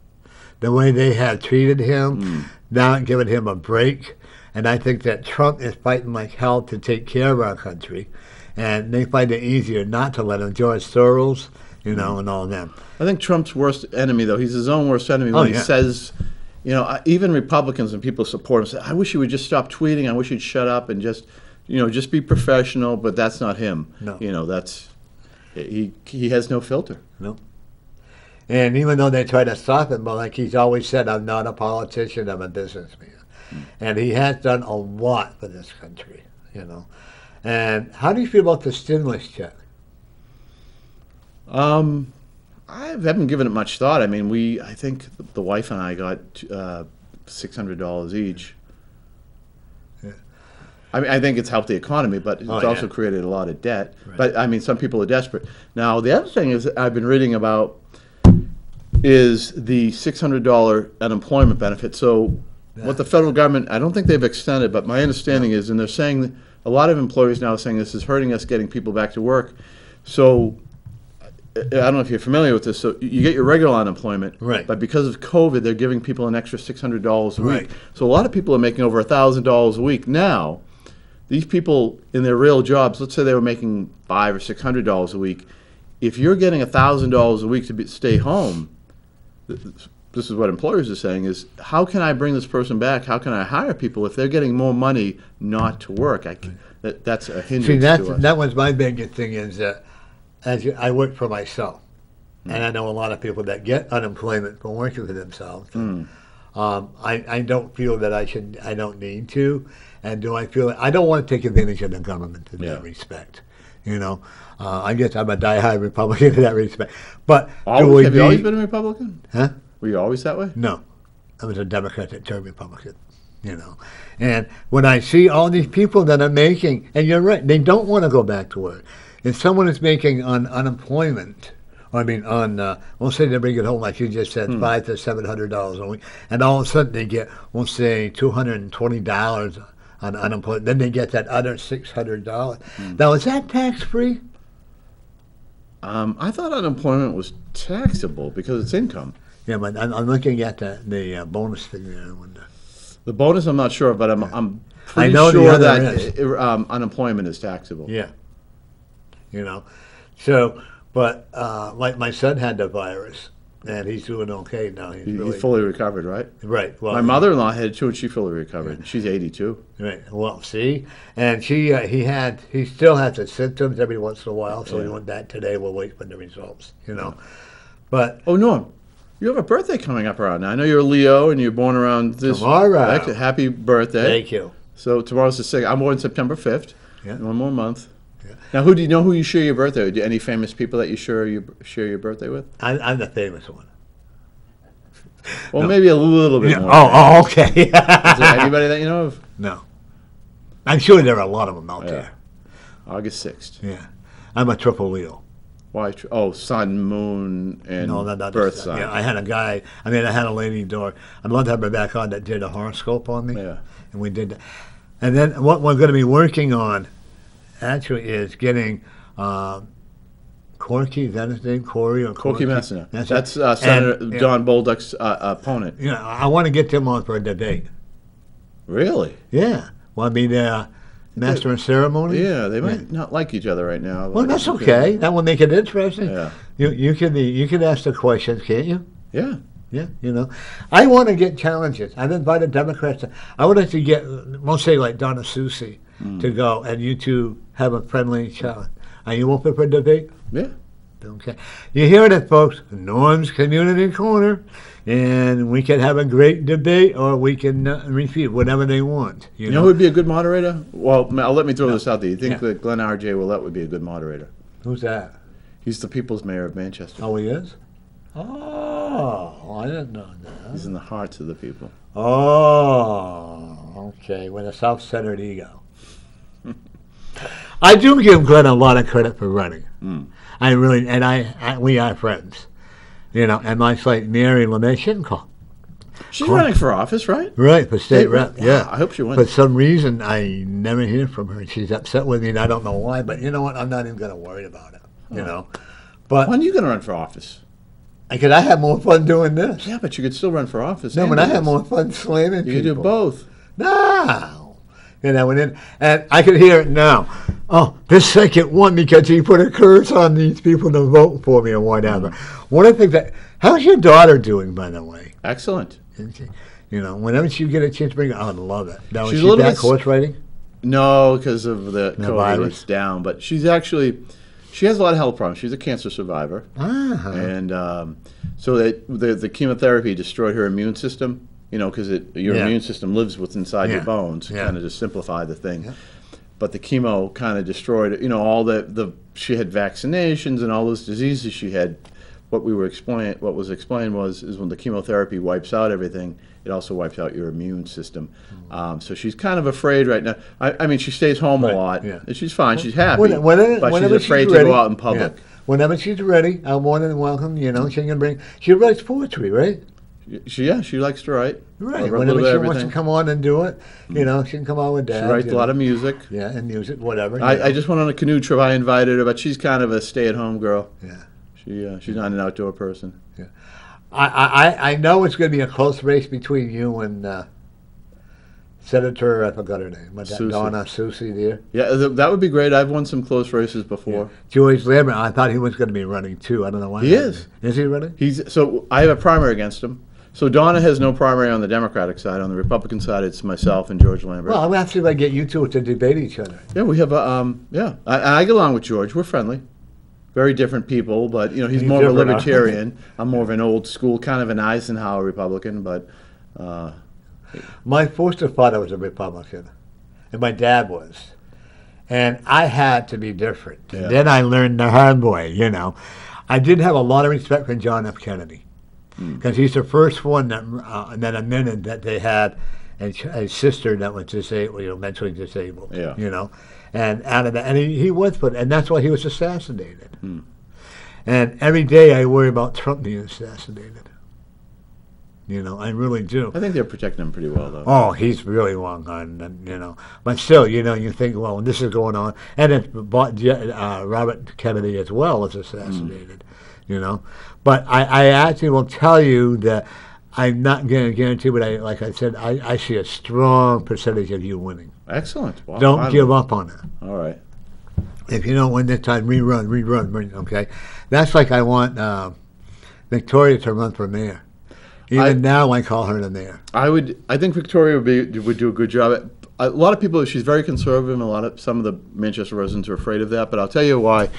The way they have treated him, hmm. not giving him a break, and I think that Trump is fighting like hell to take care of our country, and they find it easier not to let him. George Soros, you know, and all them. I think Trump's worst enemy, though, he's his own worst enemy oh, when Oh, he says, you know, even Republicans and people support him say, I wish he would just stop tweeting. I wish he'd shut up and just, you know, just be professional. But that's not him. No. You know, that's he. He has no filter. No. And even though they try to stop him, but like he's always said, I'm not a politician, I'm a businessman. And he has done a lot for this country, you know. And how do you feel about the stimulus check? Um, I haven't given it much thought. I mean, we, I think the wife and I got uh, six hundred dollars each. Yeah. I mean, I think it's helped the economy, but it's Oh, yeah. also created a lot of debt. Right. But I mean, some people are desperate. Now, the other thing is that I've been reading about is the six hundred dollar unemployment benefit. So, what the federal government, I don't think they've extended, but my understanding is, and they're saying a lot of employers now are saying this is hurting us getting people back to work. So, I don't know if you're familiar with this. So you get your regular unemployment, Right. But because of COVID, they're giving people an extra six hundred dollars a week. Right. So a lot of people are making over thousand dollars a week now. These people in their real jobs, let's say they were making five or six hundred dollars a week. If you're getting thousand dollars a week to be, stay home, this is what employers are saying: is how can I bring this person back? How can I hire people if they're getting more money not to work? I, that, that's a hindrance See, that's, that was my biggest thing is that as you, I work for myself, and I know a lot of people that get unemployment from working for themselves. Um, I, I don't feel that I should, I don't need to, and do I feel I don't want to take advantage of the government in Yeah. that respect. You know, uh, I guess I'm a die-hard Republican in that respect. But Always, have you always been a Republican? Huh? Were you always that way? No, I was a Democrat that turned Republican. You know, and when I see all these people that are making, and you're right, they don't want to go back to work. If someone is making on unemployment, or I mean on, uh, we'll say they bring it home like you just said, five to seven hundred dollars a week, and all of a sudden they get, we'll say, two hundred and twenty dollars on unemployment. Then they get that other six hundred dollars. Now is that tax free? Um, I thought unemployment was taxable because it's income. Yeah, but I'm, I'm looking at the the uh, bonus thing there. I. The bonus, I'm not sure, but I'm, I'm pretty know sure that uh, um, unemployment is taxable. Yeah. You know, so but uh, like my son had the virus, and he's doing okay now. He's He- really fully recovered, right? right. Well, My mother-in-law had too, and she fully recovered. She's 82. Right. Well, see, and she uh, he had he still has the symptoms every once in a while. So we Yeah. went back today. We'll wait for the results. You know, but Oh, Norm, you have a birthday coming up around now. I know you're a Leo, and you're born around this. Tomorrow. Happy birthday. thank you. So tomorrow's the 6th. I'm born September 5th. Yeah. One more month. Now, who do you know who you share your birthday with? Do- Any famous people that you share your, share your birthday with? I'm, I'm the famous one. Well, maybe a little bit Yeah. more. Oh, oh, okay. Is there anybody that you know of? no, I'm sure there are a lot of them out Yeah. there. August 6th. Yeah. I'm a triple Leo. Why? tr- Oh, sun, moon, and No, not, not birth just- sign. Yeah, I had a guy. I mean, I had a lady in door. I'd love to have her back on that did a horoscope on me. Yeah. and we did that. And then what we're going to be working on, actually, is getting um, Corky. Is that his name? Corey or Corky Messina. That's, That's, uh, Senator And, yeah, John Bolduc's uh, opponent. You know, I want to get them on for a debate. Really? Yeah. Well, I mean, uh, master of ceremony. Yeah, they might not like each other right now. Well, that's okay. That will make it interesting. Yeah. You you can you can ask the questions, can't you? Yeah. Yeah, you know, I want to get challenges. I've invited Democrats. To, I would like to get, we'll say like Donna Soucy, Hmm. to go and you two have a friendly challenge. Are you open for debate? Yeah. Okay. You hear it, folks. Norm's Community Corner, and we can have a great debate, or we can uh, refute whatever they want. You, You know who would be a good moderator? Well, ma- let me throw this out there. You think Yeah. that Glenn R.J. Ouellette would be a good moderator? who's that? He's the people's mayor of Manchester. Oh, he is. Oh, I didn't know that. He's in the hearts of the people. Oh, okay. With a self-centered ego. I do give Glenn a lot of credit for running. Hmm. I really, and I, I, we are friends. You know, and much like Mary LeMay She's running for office, right? right for state rep. wow, Yeah, ah, I hope she wins. For some reason, I never hear from her. She's upset with me, and I don't know why. But you know what? I'm not even going to worry about it. You know, but When are you going to run for office? I could I have more fun doing this? Yeah, but you could still run for office. No, but I have more fun slamming You could do both. No. You know, went in, and I could hear it now. Oh, this second one because he put a curse on these people to vote for me or whatever. One of the things that, how's your daughter doing, by the way? Excellent. You know, whenever she get a chance to bring I would love it. Now, She's is a she little back bit horse riding? No, because of the The COVID, it's down. But she's actually, she has a lot of health problems. She's a cancer survivor, Ah, and um, so that the the chemotherapy destroyed her immune system. You know, because your Yeah. immune system lives with inside your bones. Yeah. Kind of just simplify the thing. But the chemo kind of destroyed it. You know, all the the she had vaccinations and all those diseases she had. What we were explain, what was explained was, is when the chemotherapy wipes out everything, it also wipes out your immune system. Um, so she's kind of afraid right now. I, I mean, she stays home Right, a lot. yeah. And she's fine. She's happy. When- whenever- but she's afraid to go out in public. yeah. Whenever she's ready, I'm more than welcome. You know, she can bring. She writes poetry, right? She, yeah, she likes to write. Right. Whenever she wants to come on and do it, you know, she can come on with dad. She writes a lot of music. Yeah, and music, whatever. I, know. I just went on a canoe trip. I invited her, but she's kind of a stay-at-home girl. Yeah. She uh, she's not an outdoor person. Yeah. I, I, I know it's going to be a close race between you and uh, Senator, I forgot her name, but Soucy. Donna Soucy there. Yeah, th- that would be great. I've won some close races before. George Lambert, I thought he was going to be running too. I don't know why. He is. Is he running? He's so I have a primary against him. So Donna has no primary on the Democratic side. On the Republican side, it's myself and George Lambert. Well, I'm going to see if I can get you two to debate each other. yeah, we have a um, yeah. I, I get along with George. We're friendly. Very different people, but you know he's more of a different, huh? libertarian. I'm more of an old school, kind of an Eisenhower Republican. But uh, My foster father was a Republican, and my dad was. And I had to be different. Yeah. then I learned the hard way, you know. I did have a lot of respect for John F. Kennedy Hmm. because he's the first one that, uh, that admitted that they had a, a sister that was disabled, you know, mentally disabled. Yeah. You know, and out of that, and he, he was put, and that's why he was assassinated. Hmm. And every day I worry about Trump being assassinated. You know, I really do. I think they're protecting him pretty well, though. Oh, he's really long on, you know. But still, you know, you think, well, this is going on, and it's uh, Robert Kennedy as well is assassinated, you know. But I, I actually will tell you that I'm not going to guarantee, but I, like I said, I, I see a strong percentage of you winning. Excellent. Wow, Don't finally. give up on it. All right. If you don't win this time, rerun, rerun, rerun, okay? That's like I want uh, Victoria to run for mayor. Even I- now, I call her the mayor. I would. I think Victoria would be would do a good job. A lot of people. She's very conservative, and a lot of some of the Manchester residents are afraid of that. But I'll tell you why.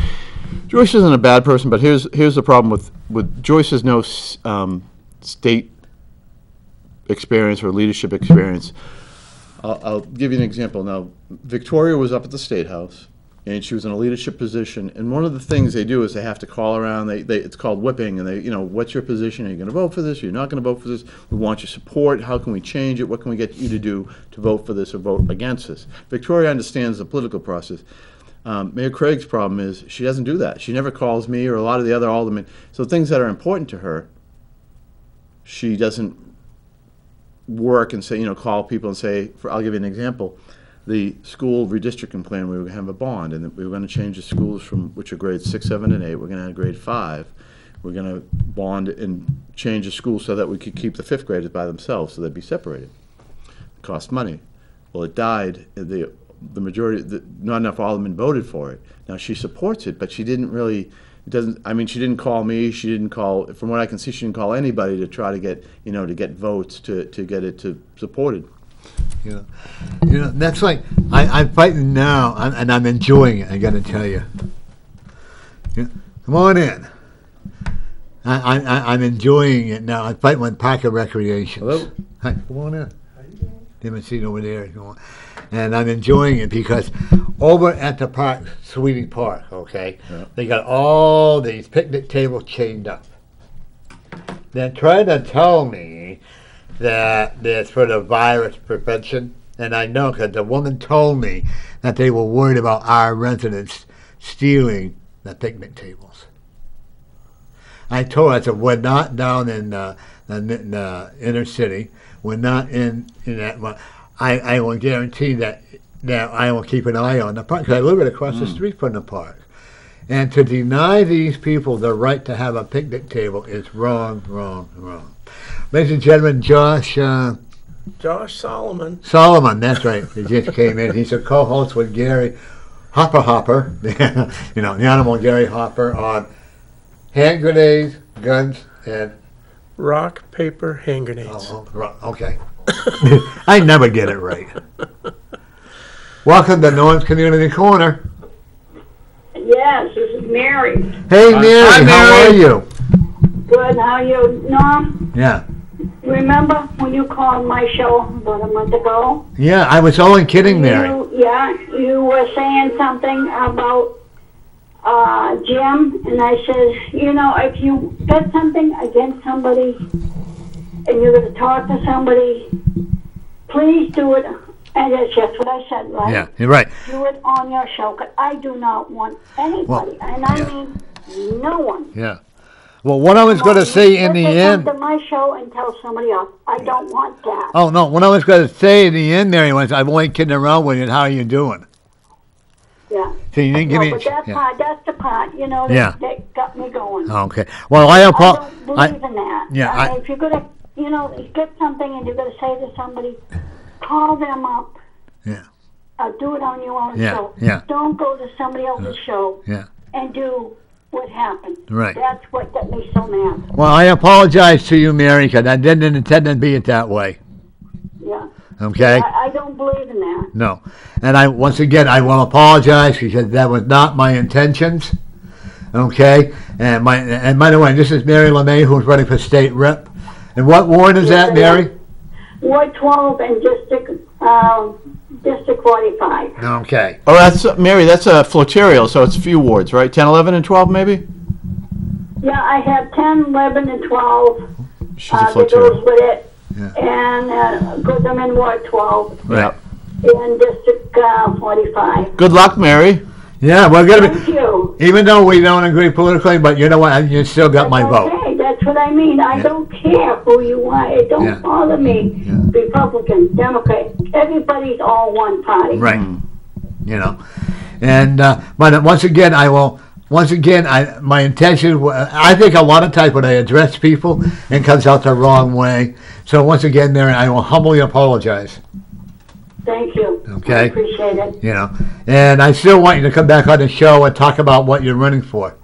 Joyce isn't a bad person, but here's here's the problem with with Joyce has no um, state experience or leadership experience. I'll, I'll give you an example. Now, Victoria was up at the State House, and she was in a leadership position. And one of the things they do is they have to call around. They, they it's called whipping, and they, you know, what's your position? Are you going to vote for this? Are you not going to vote for this? We want your support. How can we change it? What can we get you to do to vote for this or vote against this? Victoria understands the political process. Um, Mayor Craig's problem is she doesn't do that. She never calls me or a lot of the other aldermen. So things that are important to her, she doesn't work and say, you know, call people and say, for, I'll give you an example. The school redistricting plan, we were have a bond, and we were gonna change the schools from, which are grades six, seven, and eight, we're gonna add grade five. We're gonna bond and change the school so that we could keep the fifth graders by themselves, so they'd be separated. It cost money. Well, it died, the, the majority, the, not enough aldermen voted for it. Now, she supports it, but she didn't really, it doesn't, I mean, she didn't call me, she didn't call, from what I can see, she didn't call anybody to try to get, you know, to get votes to, to get it to, supported. You know, you know that's like I, I'm fighting now, and and I'm enjoying it. I got to tell you. Yeah, Come on in. I, I, I'm enjoying it now. I'm fighting with Parker Recreation. Hello. Hi, come on in. Haven't seen over there. Come on. And I'm enjoying it because over at the park, Sweetie Park, okay, they got all these picnic tables chained up. They're trying to tell me that it's for the virus prevention, and I know because the woman told me that they were worried about our residents stealing the picnic tables. I told her, I said, we're not down in uh, the, the inner city. We're not in, in that. I, I will guarantee that, that I will keep an eye on the park because I live right across the street from the park. And to deny these people the right to have a picnic table is wrong, wrong, wrong. Ladies and gentlemen, Josh uh, Josh Solomon. Solomon, that's right, he just came in. He's a co-host with Gary Hopper Hopper, you know, the animal Gary Hopper on hand grenades, guns, and Rock, paper, hand grenades. Oh, oh, okay. I never get it right. Welcome to Norm's Community Corner. Yes, this is Mary. Hey, Mary, Hi, how are you? Good, how are you? Norm, Yeah, remember when you called my show about a month ago? yeah. I was only kidding, Mary. You, yeah, you were saying something about uh, Jim, and I said, you know, if you got something against somebody and you're going to talk to somebody, please do it. And that's just what I said, right? Yeah, you're right. Do it on your show, 'cause I do not want anybody, and I yeah. mean no one. Yeah. Well, what I was going to say in the end. to my show and tell somebody else. I don't want that. Oh no! What I was going to say in the end, Mary, was I'm only kidding around with you. How are you doing? Yeah. So you didn't give No, me. but that yeah. part, that's the part, you know, that, Yeah. that got me going. Okay. Well, I I don't believe in that. yeah, I I- mean, if you're gonna, you know, you get something and you're gonna say to somebody, call them up. Yeah. Uh, do it on your own Yeah, show. yeah. Don't go to somebody else's show Yeah. and do what happened. Right. That's what got me so mad. Well, I apologize to you, Mary, because I didn't intend to be it that way. Yeah. Okay. I, I don't believe in that. No. And I once again I will apologize because that was not my intentions. Okay? And my and by the way, this is Mary LeMay who's running for state rep. And what ward is that, Mary? Ward 12 and District, um, District 45. Okay. Oh, that's, uh, Mary, that's a floterial, so it's a few wards, right? 10, 11, and 12, maybe? Yeah, I have 10, 11, and 12. She's a uh, that goes floterial. with it. Yeah. And, uh, because I'm in Ward 12 Right. in District, uh, 45. Good luck, Mary. Yeah, we're gonna Thank be you. even though we don't agree politically, but you know what? You still got my vote. What I mean. I Yeah. don't care who you are. It don't Yeah. bother me. Yeah. Republican, Democrat, everybody's all one party. Right. You know. And uh, but once again, I will. Once again, I my intention. I think a lot of times when I address people, it comes out the wrong way. So once again, Mary, I will humbly apologize. Thank you. Okay. I appreciate it. You know, and I still want you to come back on the show and talk about what you're running for.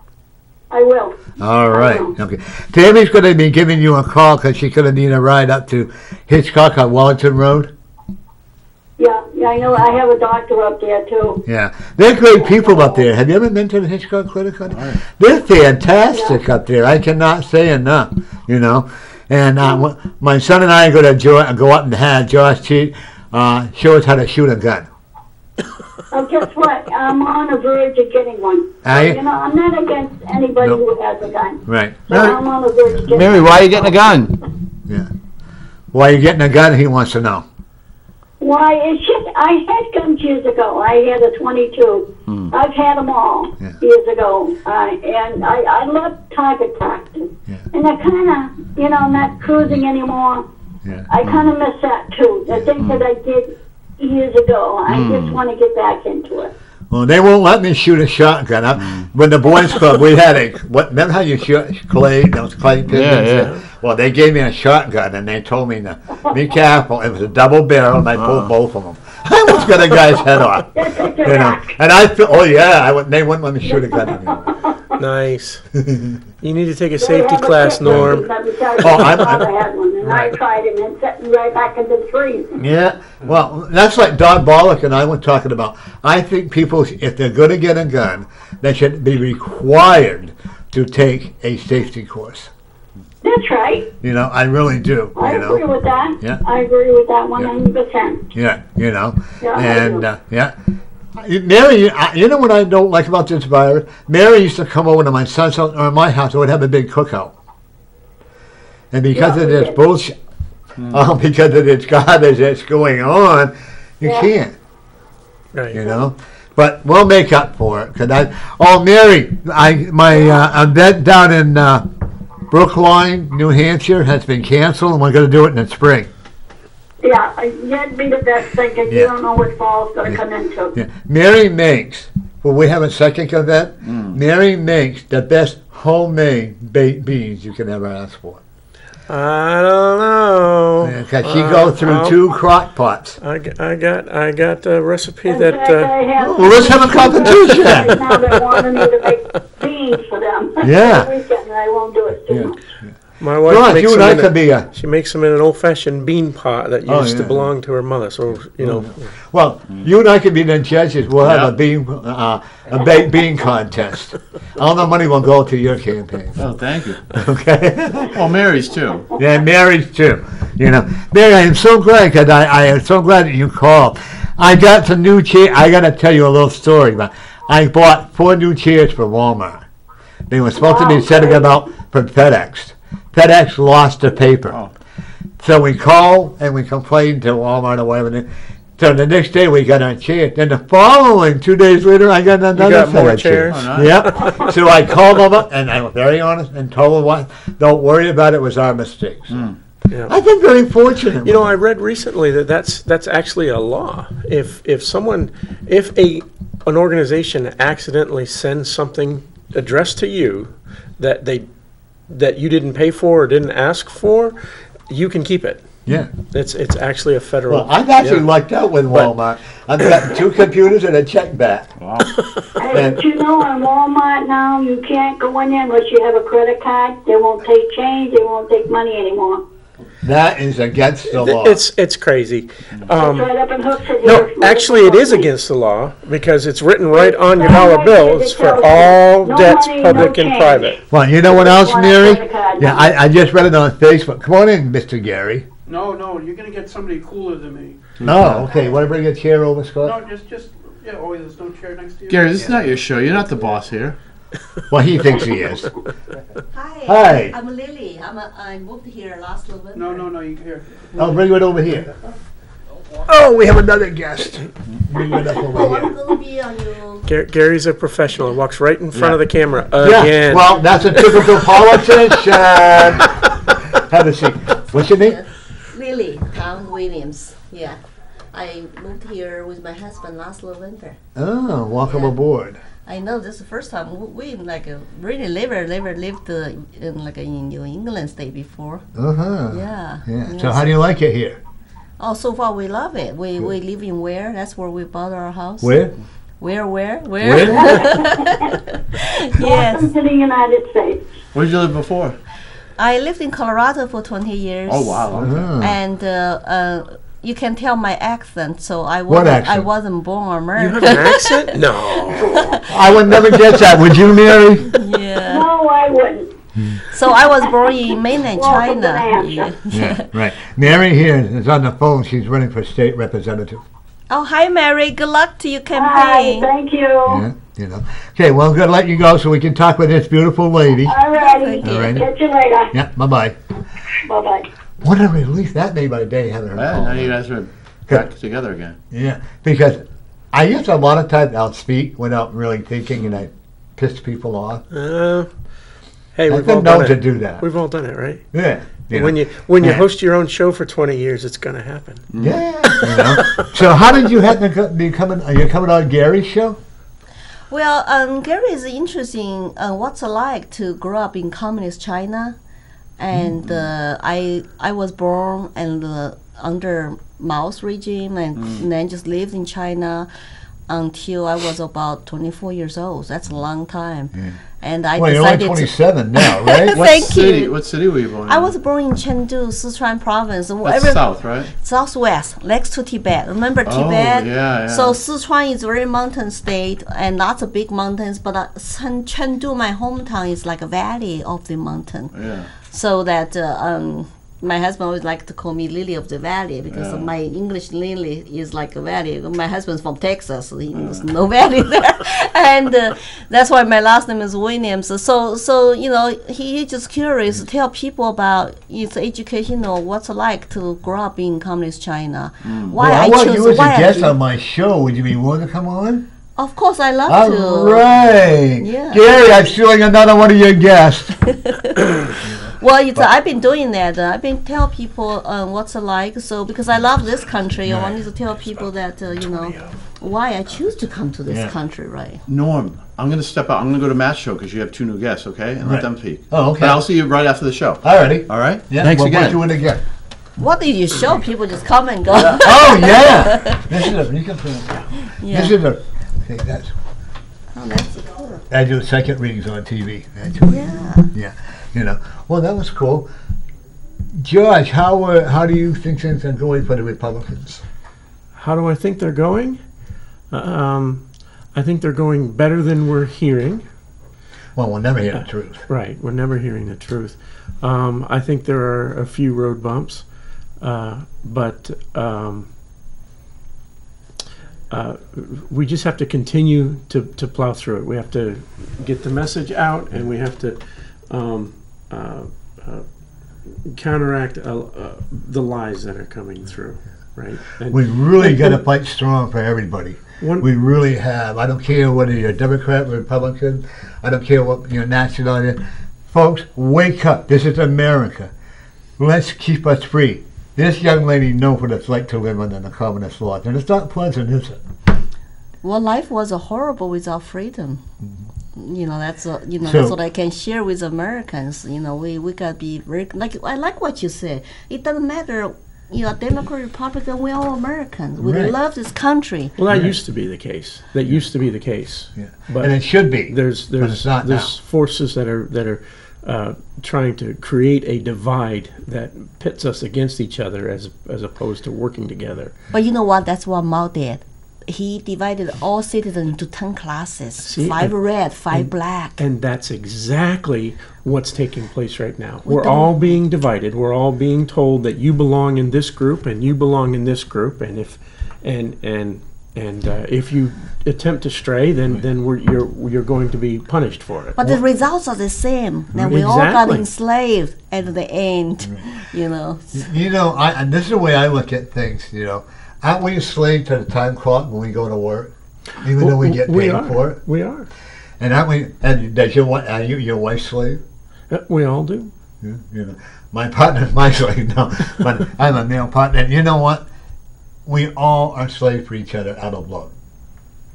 I will. All right. will. Okay. Tammy's going to be giving you a call because she's going to need a ride up to Hitchcock on Wellington Road. Yeah, yeah, I know. I have a doctor up there too. Yeah, they're great people up there. Have you ever been to the Hitchcock Clinic? honey? They're fantastic up there. I cannot say enough. You know, and uh, my son and I are going to go up and have Josh Cheat uh, show us how to shoot a gun. Oh, guess what? I'm on the verge of getting one. Are you? You know, I'm not against anybody Nope. who has a gun. Right. So I'm on the verge of getting Mary, why are you getting a gun? Yeah. Why are you getting a gun? He wants to know. Why, it's just, I had guns years ago. I had a 22. I've had them all Hmm. Yeah. years ago. Uh, and I, I love target practice. Yeah. And I kind of, you know, I'm not cruising anymore. Yeah. I kind of miss that too. The things that I did years ago. I just hmm. want to get back into it. Well, they won't let me shoot a shotgun. I, when the boys club, we had a what? Remember how you shoot clay? Those clay pigeons. Yeah, yeah. Well, they gave me a shotgun and they told me to be careful. It was a double barrel, and I pulled uh-huh. both of them. I almost got a guy's head off. That's such a You know, and I feel. Oh yeah, I would, they wouldn't let me shoot a gun anymore. Nice. You need to take a safety have a class, Norm. let me tell you, Oh, my I'm- and I tried it and set me right back in the tree. Yeah, well, that's like Don Bolduc and I were talking about. I think people, if they're going to get a gun, they should be required to take a safety course. That's right. You know, I really do. I agree know, with that. Yeah. I agree with that one hundred percent. yeah, you know, Yeah, I and uh, yeah. Mary, you know what I don't like about this virus? Mary used to come over to my son's house or my house. and would have a big cookout, and because Yeah, of this did. bullshit, uh, because of this garbage that's going on, you Yeah. can't. Right. you know. But we'll make up for it. Cause I, oh Mary, I my uh, event down in uh, Brookline, New Hampshire, has been canceled, and we're going to do it in the spring. Yeah, I- that'd be the best thing, 'cause you Yeah. don't know what fall's gonna come into. Yeah. Mary makes. Well, we have a second event. Mary makes the best homemade baked beans you can ever ask for. I don't know. Because she Uh, goes through I'll- two crock pots. I, g- I got I got a recipe In that fact, uh, I have. Well, let's have a competition. Right now they're wanting me to make beans for them. Yeah. For the weekend, and I won't do it Yeah. soon. My wife Ron, makes you and them I in a- could be a. She makes them in an old-fashioned bean pot that Oh, used to yeah. belong to her mother. So you know, Well, you and I could be the judges. We'll have Yeah. a bean, uh, a baked bean contest. All the money will go to your campaign. Oh, thank you. Okay. Well, Mary's too. yeah, Mary's too. You know, Mary, I am so glad because I, I am so glad that you called. I got some new chair. I got to tell you a little story. But I bought four new chairs for Walmart. They were supposed to be Wow, sending great. them out from FedEx. FedEx lost the paper. Oh. So we called and we complained to Walmart or whatever. and So the next day we got our chair. Then the following two days later, I got another got more FedEx chairs? Oh, nice. Yep. so I called them up and I was very honest and told them what. Don't worry about it. it was our mistakes. Hmm. Yeah. I've been very fortunate. You know, I read recently that that's that's actually a law. If if someone, if a an organization accidentally sends something addressed to you that they that you didn't pay for or didn't ask for, you can keep it. yeah. It's it's actually a federal. Well, I've actually yeah. lucked out with Walmart. I've got two computers and a check back. Wow. Hey, And- you know, on Walmart now, you can't go in there unless you have a credit card. They won't take change, they won't take money anymore. That is against the law. It's it's crazy. Um, It's right up in Hooksett no, actually, it is against the law because it's written right on your dollar right bill. It's for all debts, public and private. well, you know what else, want Mary? Yeah. I, I just read it on Facebook. Come on in, Mr. Gary. No, no, you're gonna get somebody cooler than me. No, okay. Want to bring a chair over, Scott? No, just, just, yeah, oh, there's no chair next to you? Gary, this is not your show. You're not the boss here. Well, he thinks he is. Hi. Hi. I'm Lily. I'm a, I moved here last November. No, no, no, you, can here. I'll bring it over here. Oh, we have another guest. Bring it up Oh, over I'm here. gonna be on your. Gar- Gary's a professional. He walks right in front Yeah. of the camera Yeah, again. well, that's a typical politician. Have a seat. What's your name? Lily Tang Williams. Yeah. I moved here with my husband last November. Oh, welcome Yeah. aboard. I know this is the first time we like uh, really never never lived uh, in like in New England state before. Uh huh. Yeah. Yeah. So, how do you like it here? Oh, so far we love it. We we live in where? That's where we bought our house. Where? Where? Where? Where? yes. Welcome to the United States. Where did you live before? I lived in Colorado for 20 years. Oh, wow. Okay. Ah. And uh, uh, you can tell my accent, so I wasn't, I wasn't born American. you American. have an accent? No. I would never get that. Would you, Mary? yeah. No, I wouldn't. So I was born in mainland China. the Yeah. Yeah, right. Mary here is on the phone. She's running for state representative. Oh, hi, Mary. Good luck to your campaign. Hi, thank you. Yeah, you know. Okay, well, I'm going to let you go so we can talk with this beautiful lady. All righty. Thank you. Catch you later. Yeah, bye bye. Bye-bye. What a relief that made my day having her Well, call. now you guys are back together again. Yeah, because I used to a lot of times I'll speak without really thinking, and I piss people off. Uh, hey, I've we've all known done to it. do that. We've all done it, right? Yeah. when know. you when you Yeah. host your own show for 20 years, it's going to happen. Yeah. You know? so how did you happen to co- be coming? Are you coming on Gary's show? Well, um, Gary is interesting. Uh, what's it like to grow up in communist China? And uh, I I was born and uh, under Mao's regime, and then just lived in China until I was about 24 years old. That's a long time. And I Well, you're only decided to. 27 now, right? What Thank city? you. What city were you born in? I was born in Chengdu, Sichuan province. That's Every- south, right? southwest, next to Tibet. Remember Oh, Tibet? yeah, yeah. So Sichuan is a very mountain state and lots of big mountains, but uh, Chengdu, my hometown, is like a valley of the mountain. Yeah. So that uh, um, my husband always like to call me Lily of the Valley because Yeah. my English Lily is like a valley. My husband's from Texas, so he- there's no valley there, and uh, that's why my last name is Williams. So, so you know, he, he just curious to tell people about his educational what's it like to grow up in communist China. Why well, I I want choose you as why a I guest on my show. Would you be willing to come on? Of course, I love All to. right. Yeah. Gary, I'm stealing another one of your guests. Well, it's, I've been doing that. Uh, I've been tell people uh, what's it like. So because I love this country, I wanted to tell people that uh, you know why I choose to come to this Yeah. country, right? Norm, I'm going to step out. I'm going to go to Matt's show because you have two new guests, okay? And let them speak. Oh, okay. But I'll see you right after the show. Alrighty. All right? Yeah, Thanks we'll again. put you in again. What did you show? People just come and go. Oh yeah. this is a. You can put yeah. This is a. Okay, that's. Oh, that's cool. I do second readings on TV. Actually. Yeah. Yeah. You know. Well, that was cool. George, how uh, how do you think things are going for the Republicans? How do I think they're going? Um, I think they're going better than we're hearing. Well, we'll never hear the truth. Right, we're never hearing the truth. Um, I think there are a few road bumps, uh, but um, uh, we just have to continue to, to plow through it. We have to get the message out, and we have to um, uh, uh, counteract uh, uh, the lies that are coming through. Right, and We really got to fight strong for everybody. one, We really have. I don't care whether you're Democrat, or Republican. I don't care what your nationality. is. Folks, wake up. This is America. Let's keep us free. This young lady knows what it's like to live under the communist laws, and it's not pleasant, is it? Well, life was uh, horrible without freedom. You know, that's uh, you know So- that's what I can share with Americans. You know, we we gotta be very like I like what you said. It doesn't matter. You know, Democrat, or Republican, we're all Americans. We Right. love this country. well, that Right. used to be the case. That used to be the case. Yeah. But and it should be. there's But there's it's not there's now. forces that are that are uh, trying to create a divide that pits us against each other as as opposed to working together. But you know what? That's what Mao did. He divided all citizens into ten classes: See, five and- red, five and- black. And that's exactly what's taking place right now. We We're all being divided. We're all being told that you belong in this group and you belong in this group, and if and and and uh, if you attempt to stray, then then we're, you're you're going to be punished for it. But the results are the same. Then we all got enslaved at the end. You know. You know, I, and this is the way I look at things. You know, aren't we enslaved to the time clock when we go to work, even though we get paid we are. for it? We are. And aren't we? And does your are you your wife's slave? Uh, We all do. Yeah, you know, my partner's my slave. No, but I'm a male partner. And you know what? We all are slaves for each other out of love.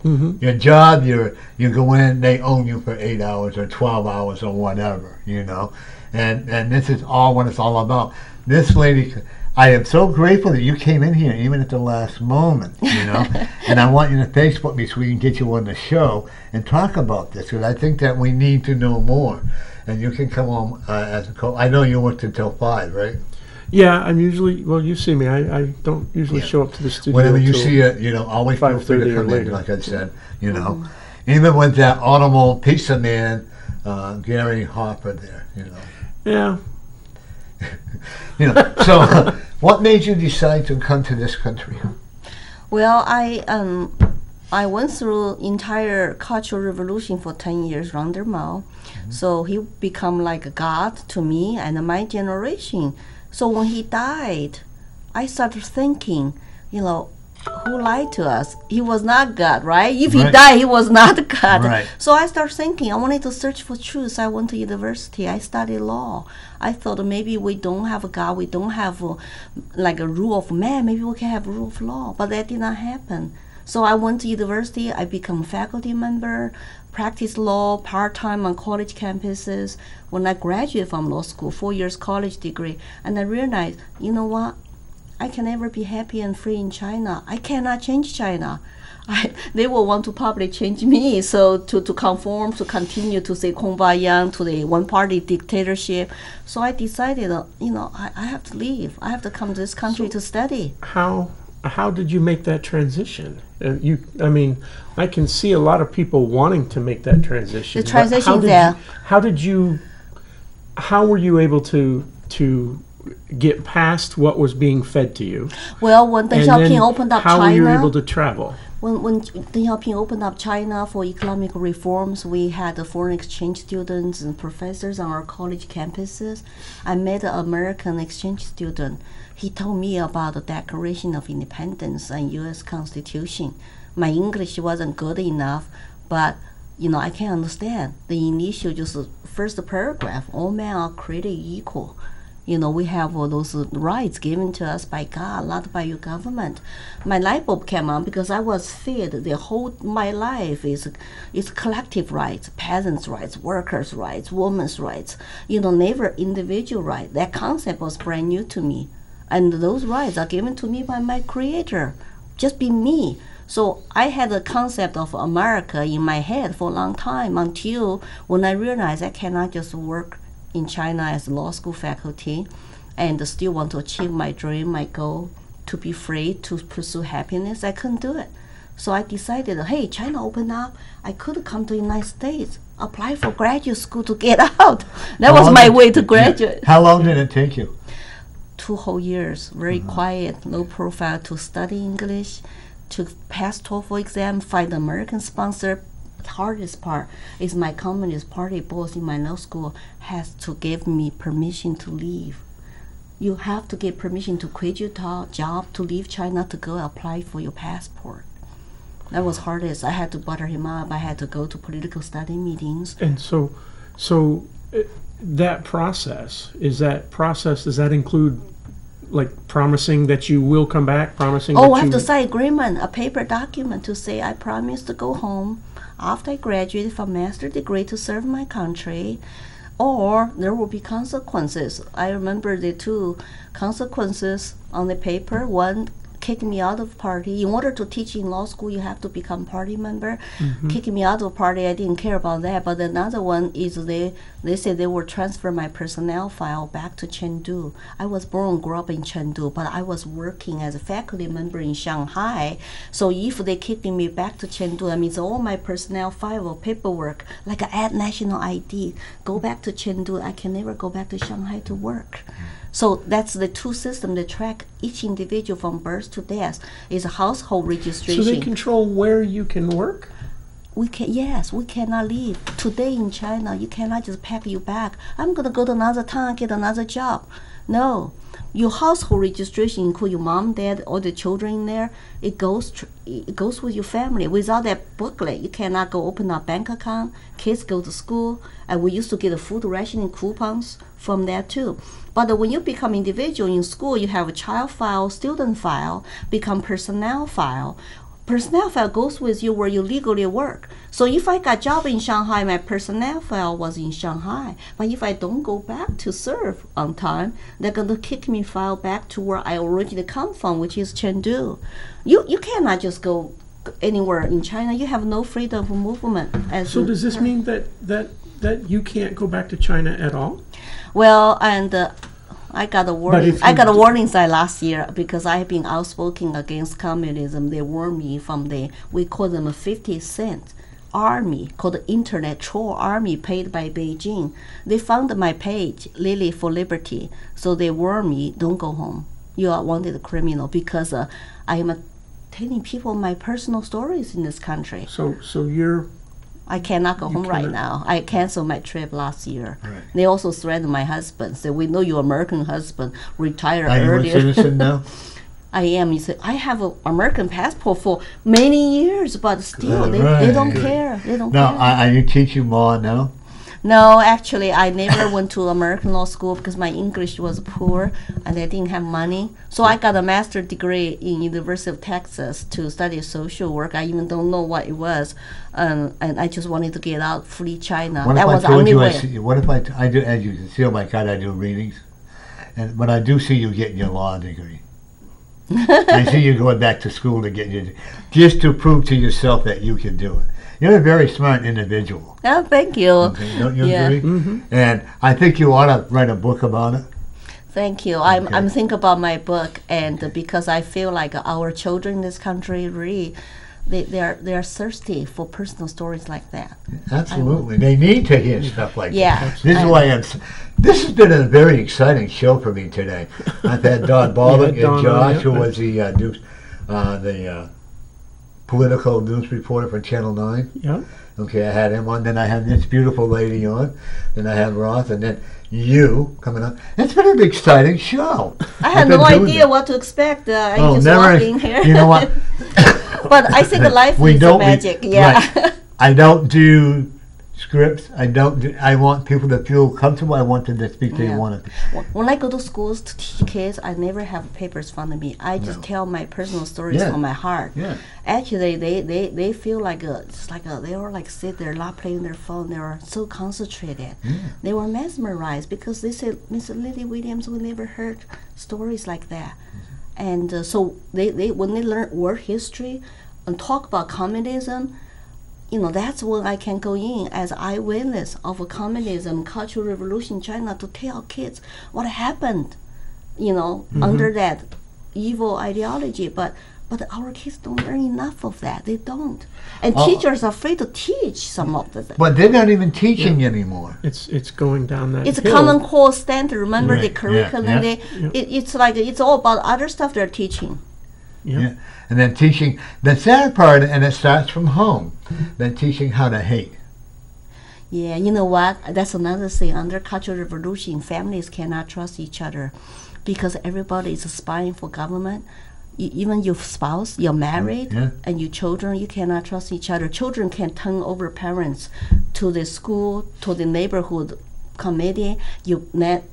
hmm Your job, you you go in, they own you for eight hours or twelve hours or whatever, you know, and and this is all what it's all about. This lady, I am so grateful that you came in here even at the last moment, you know, and I want you to Facebook me so we can get you on the show and talk about this because I think that we need to know more. And you can come on uh, as a co. I know you worked until five, right? Yeah, I'm usually. Well, you see me. I, I don't usually Yeah. show up to the studio. Whenever you see it, you know, always feel free 5:30 to or come in, later. like I said, you know. Even with that audible pizza man, uh, Gary Hopper there, you know. Yeah. You know, so what made you decide to come to this country? Well, I um, I went through entire Cultural Revolution for ten years under Mao, so he become like a god to me and my generation. So when he died, I started thinking, you know, who lied to us? He was not God, right? If he died, he was not God. Right. So I started thinking, I wanted to search for truth. I went to university. I studied law. I thought maybe we don't have a God. We don't have uh, like a rule of man. Maybe we can have rule of law. But that did not happen. So I went to university. I become a faculty member, practice law part time on college campuses. When I graduated from law school, four years college degree, and I realized, you know what? I can never be happy and free in China. I cannot change China. I, they will want to probably change me. So to, to conform, to continue to say kumbaya to the one party dictatorship. So I decided, uh, you know, I, I have to leave. I have to come to this country to study. How how did you make that transition? Uh, you, I mean, I can see a lot of people wanting to make that transition. The how transition did there. You, how did you? How were you able to to get past what was being fed to you? Well, when Deng Xiaoping opened up how China, were you able to travel? when when Deng Xiaoping opened up China for economic reforms, we had the foreign exchange students and professors on our college campuses. I met an American exchange student. He told me about the Declaration of Independence and U.S. Constitution. My English wasn't good enough, but you know I can understand the initial just the first paragraph. All men are created equal. You know, we have all those rights given to us by God, not by your government. My light bulb came on because I was fed the whole my life is is collective rights, peasants' rights, workers' rights, women's rights. You know, never individual right. That concept was brand new to me, and those rights are given to me by my Creator. Just be me. So I had the concept of America in my head for a long time until when I realized I cannot just work in China as a law school faculty and still want to achieve my dream, my goal, to be free, to pursue happiness. I couldn't do it. So I decided, hey, China opened up. I could come to the United States, apply for graduate school to get out. That How was my way to graduate. How long did it take you? Two whole years, very uh-huh. quiet, low profile, to study English, to pass TOEFL exam, find an American sponsor. Hardest part is my Communist Party boss in my law school has to give me permission to leave. You have to get permission to quit your job, to leave China, to go apply for your passport. That was hardest. I had to butter him up. I had to go to political study meetings. And so, so uh, that process is that process. Does that include like promising that you will come back? Promising. Oh, I have to sign agreement, a paper document to say I promise to go home after I graduate from master degree to serve my country, or there will be consequences. I remember the two consequences on the paper. One, kick me out of party. In order to teach in law school, you have to become party member. Mm-hmm. Kick me out of party. I didn't care about that. But another one is they they said they will transfer my personnel file back to Chengdu. I was born grew up in Chengdu, but I was working as a faculty member in Shanghai. So if they kicking me back to Chengdu, that means all my personnel file or paperwork, like I add national ID, go back to Chengdu. I can never go back to Shanghai to work. Mm-hmm. So that's the two systems that track each individual from birth to death. Is a household registration. So they control where you can work. We can yes we cannot leave. Today in china you cannot just pack your bag i'm going to go to another town get another job. No. Your household registration include your mom dad all the children in there. It goes tr- it goes with your family. Without that booklet you cannot go open a bank account. Kids go to school. And we used to get a food rationing coupons from there too. But when you become individual in school you have a child file student file become personnel file personnel file goes with you where you legally work. So if I got job in Shanghai, my personnel file was in Shanghai. But if I don't go back to serve on time, they're gonna kick me file back to where I originally come from, which is Chengdu. You you cannot just go anywhere in China. You have no freedom of movement. As So does this mean that that that you can't go back to China at all? Well, and uh, I got a warning. I got a warning sign last year because I have been outspoken against communism. They warned me from the we call them a fifty cent army called the Internet Troll Army paid by Beijing. They found my page Lily for Liberty, so they warned me don't go home. You are wanted criminal because uh, I am telling people my personal stories in this country. So so you're I cannot go home right now. I canceled my trip last year. Right. They also threatened my husband. Said, "We know your American husband retired Are you a earlier." citizen now? I am. You say I have an American passport for many years, but still they, they don't Right. care. They don't Now, care. are, are you teaching law now? No, actually, I never went to American law school because my English was poor and I didn't have money. So I got a master's degree in University of Texas to study social work. I even don't know what it was, um, and I just wanted to get out, flee China. What that if was I the only you I way. see, what if I, do, as you can see, oh my God, I do readings. And when I do see you getting your law degree, I see you going back to school to get your, just to prove to yourself that you can do it. You're a very smart individual. Oh, thank you. Okay, don't you Yeah. agree? And I think you ought to write a book about it. Thank you. I'm, Okay. I'm thinking about my book, and because I feel like our children in this country really, they, they are they are thirsty for personal stories like that. Absolutely, they need to hear stuff like Yeah. that. This is I- why I'm. This has been a very exciting show for me today. I've had Don Baldwin Yeah, and on, Josh, who was the uh, news, uh, the uh, political news reporter for Channel Nine. Yeah. Okay, I had him on. Then I had this beautiful lady on. Then I had Roth, and then you coming up. It's been an exciting show. I had no idea it. what to expect. Uh, I Oh, just never- walked in here. You know what? but I think the life we is don't re- magic. yeah. right. I don't do scripts. I don't. Do, I want people to feel comfortable. I want them to speak they want to. Wh- When I go to schools to teach kids, I never have papers in front of me. I just No. tell my personal stories Yeah. from my heart. Yeah. Actually, they, they, they feel like a, it's like a, they were like sit there, not playing their phone. They were so concentrated. Yeah. They were mesmerized because they said, Miss Lily Williams, we never heard stories like that. And uh, so they, they when they learn world history and talk about communism, you know, that's when I can go in as eyewitness of a communism, cultural revolution in China to tell kids what happened, you know, mm-hmm. under that evil ideology. But but our kids don't learn enough of that. They don't. And teachers are afraid to teach some of the But they're not even teaching anymore. It's it's going down that. it's a common core standard. Remember the Right, yeah, curriculum? yeah. They, It, it's like it's all about other stuff they're teaching. Yeah. Yeah. And then teaching the sad part, and it starts from home. Then teaching how to hate. Yeah, you know what? That's another thing. Under cultural revolution, families cannot trust each other because everybody is spying for government. Even your spouse, you're mm-hmm. married, yeah. and your children, you cannot trust each other. Children can turn over parents to the school, to the neighborhood committee. You net.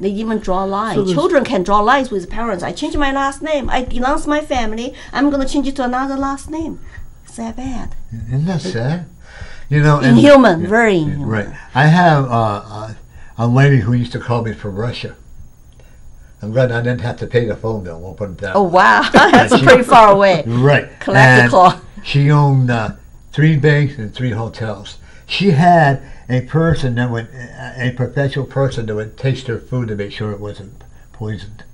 They even draw lines. there's- Children can draw lines with parents. I changed my last name. I denounce my family. I'm going to change it to another last name. Is that bad? Isn't that sad? You know, Inhuman, Yeah, very inhuman. Right. I have uh, a, a lady who used to call me from Russia. I'm glad I didn't have to pay the phone bill. We'll put it that Oh wow, that's pretty far away. Right. Collect the And. She owned uh, three banks and three hotels. She had a person that would, a professional person that would taste her food to make sure it wasn't poisoned.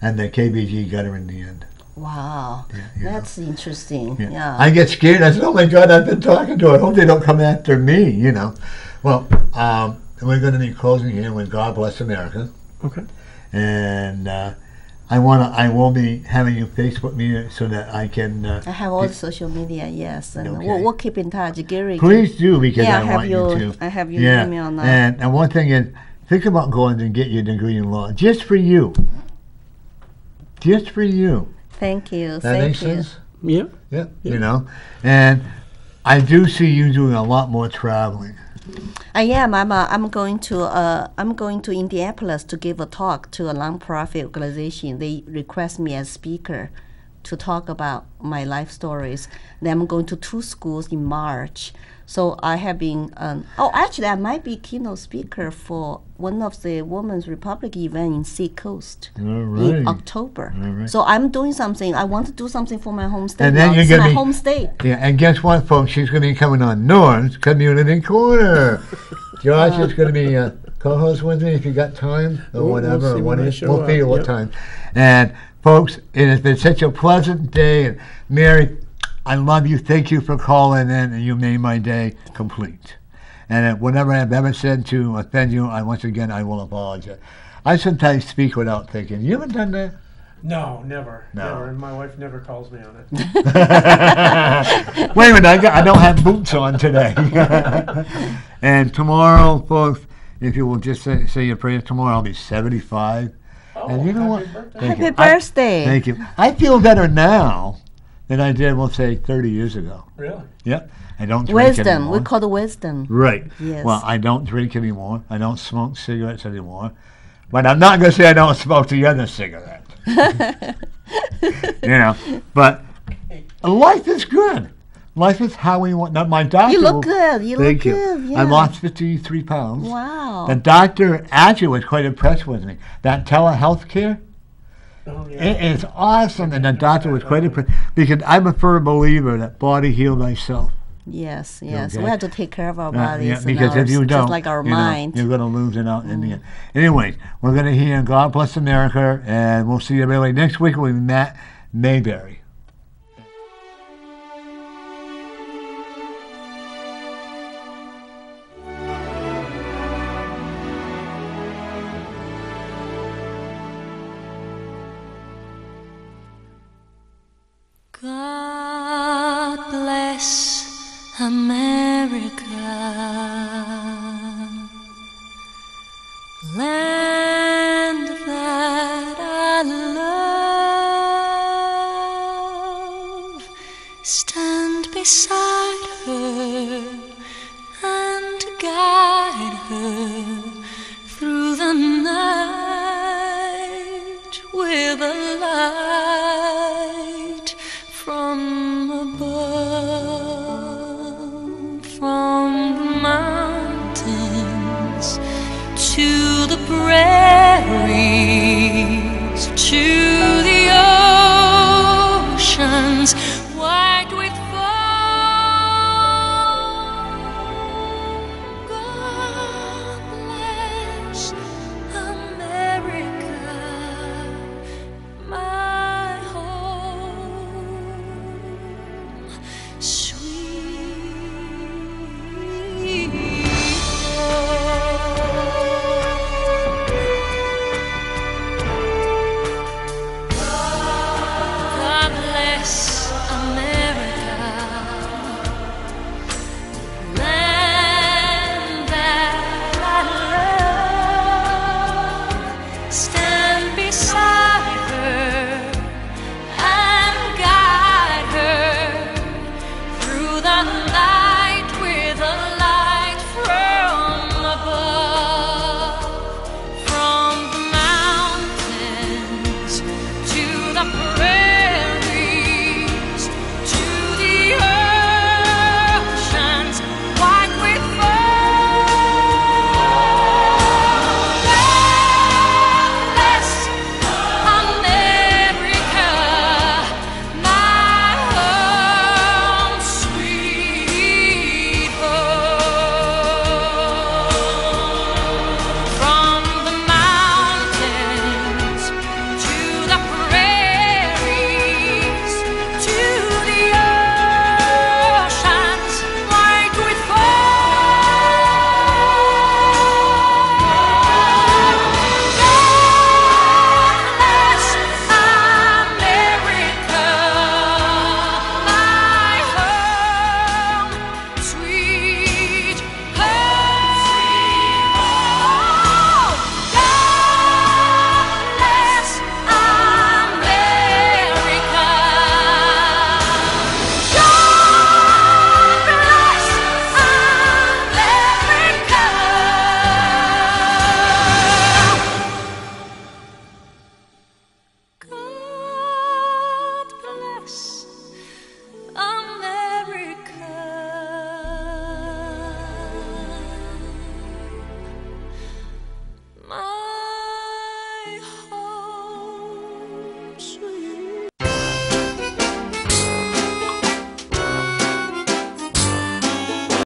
And the KBG got her in the end. Wow, you know. that's interesting. Yeah. Yeah. I get scared. I said, "Oh my God, I've been talking to her. I hope they don't come after me." You know. Well, um, we're going to be closing here with "God Bless America," Okay. and uh, I want to. I will be having you Facebook me so that I can. Uh, I have all the social media, yes, and Okay. we'll, we'll keep in touch. Gary, please do because Yeah, I I have want your- you to. I have your yeah. email now. And and one thing is, think about going and get your degree in law just for you. Just for you. thank you, That thank makes you. sense. Yeah. Yeah. You know, and I do see you doing a lot more traveling. I am. I'm. I'm going to. Uh, I'm going to Indianapolis to give a talk to a nonprofit organization. They request me as speaker to talk about my life stories. Then I'm going to two schools in March. So I have been. Um, oh, actually, I might be keynote speaker for one of the Women's Republic event in Seacoast All in. October. All right. So I'm doing something. I want to do something for my home state. And then now. you're gonna my be- home state. Yeah, and guess what, folks? She's going to be coming on Norm's Community Corner. Josh is going to be a co-host with me if you got time or We'll- we'll whatever. see or what when I show we'll up, see what yep. time. And folks, it has been such a pleasant day. And Mary, I love you. Thank you for calling in, and you made my day complete. And uh, whatever I've ever said to offend you, I once again I will apologize. I sometimes speak without thinking. You haven't done that? No, never, No. never. And my wife never calls me on it. Wait a minute, I, got, I don't have boots on today. and tomorrow, folks, if you will just say, say your prayer, tomorrow I'll be 75. and you know what? happy birthday. Thank you. Happy I- birthday. thank you. I feel better now than I did, we'll say, 30 years ago. Really? Yep. I don't drink Wisdom. anymore. We call it wisdom. Right. Yes. Well, I don't drink anymore. I don't smoke cigarettes anymore. But I'm not going to say I don't smoke the other cigarette. you know, but life is good. Life is how we want. Now, my doctor. You will- look good. You Thank look you. good. Yeah. I lost 53 pounds. Wow. The doctor actually was quite impressed with me. That telehealth care, Oh, yeah. it is awesome. And the doctor was quite impressed because I'm a firm believer that body heal thyself. Yes, yes. okay? We have to take care of our Uh, bodies. yeah, and because if you don't, just like our you know, mind. Mm. you're going to lose it out in the end. Anyways, we're going to hear God Bless America, and we'll see you everybody next week with Matt Mayberry.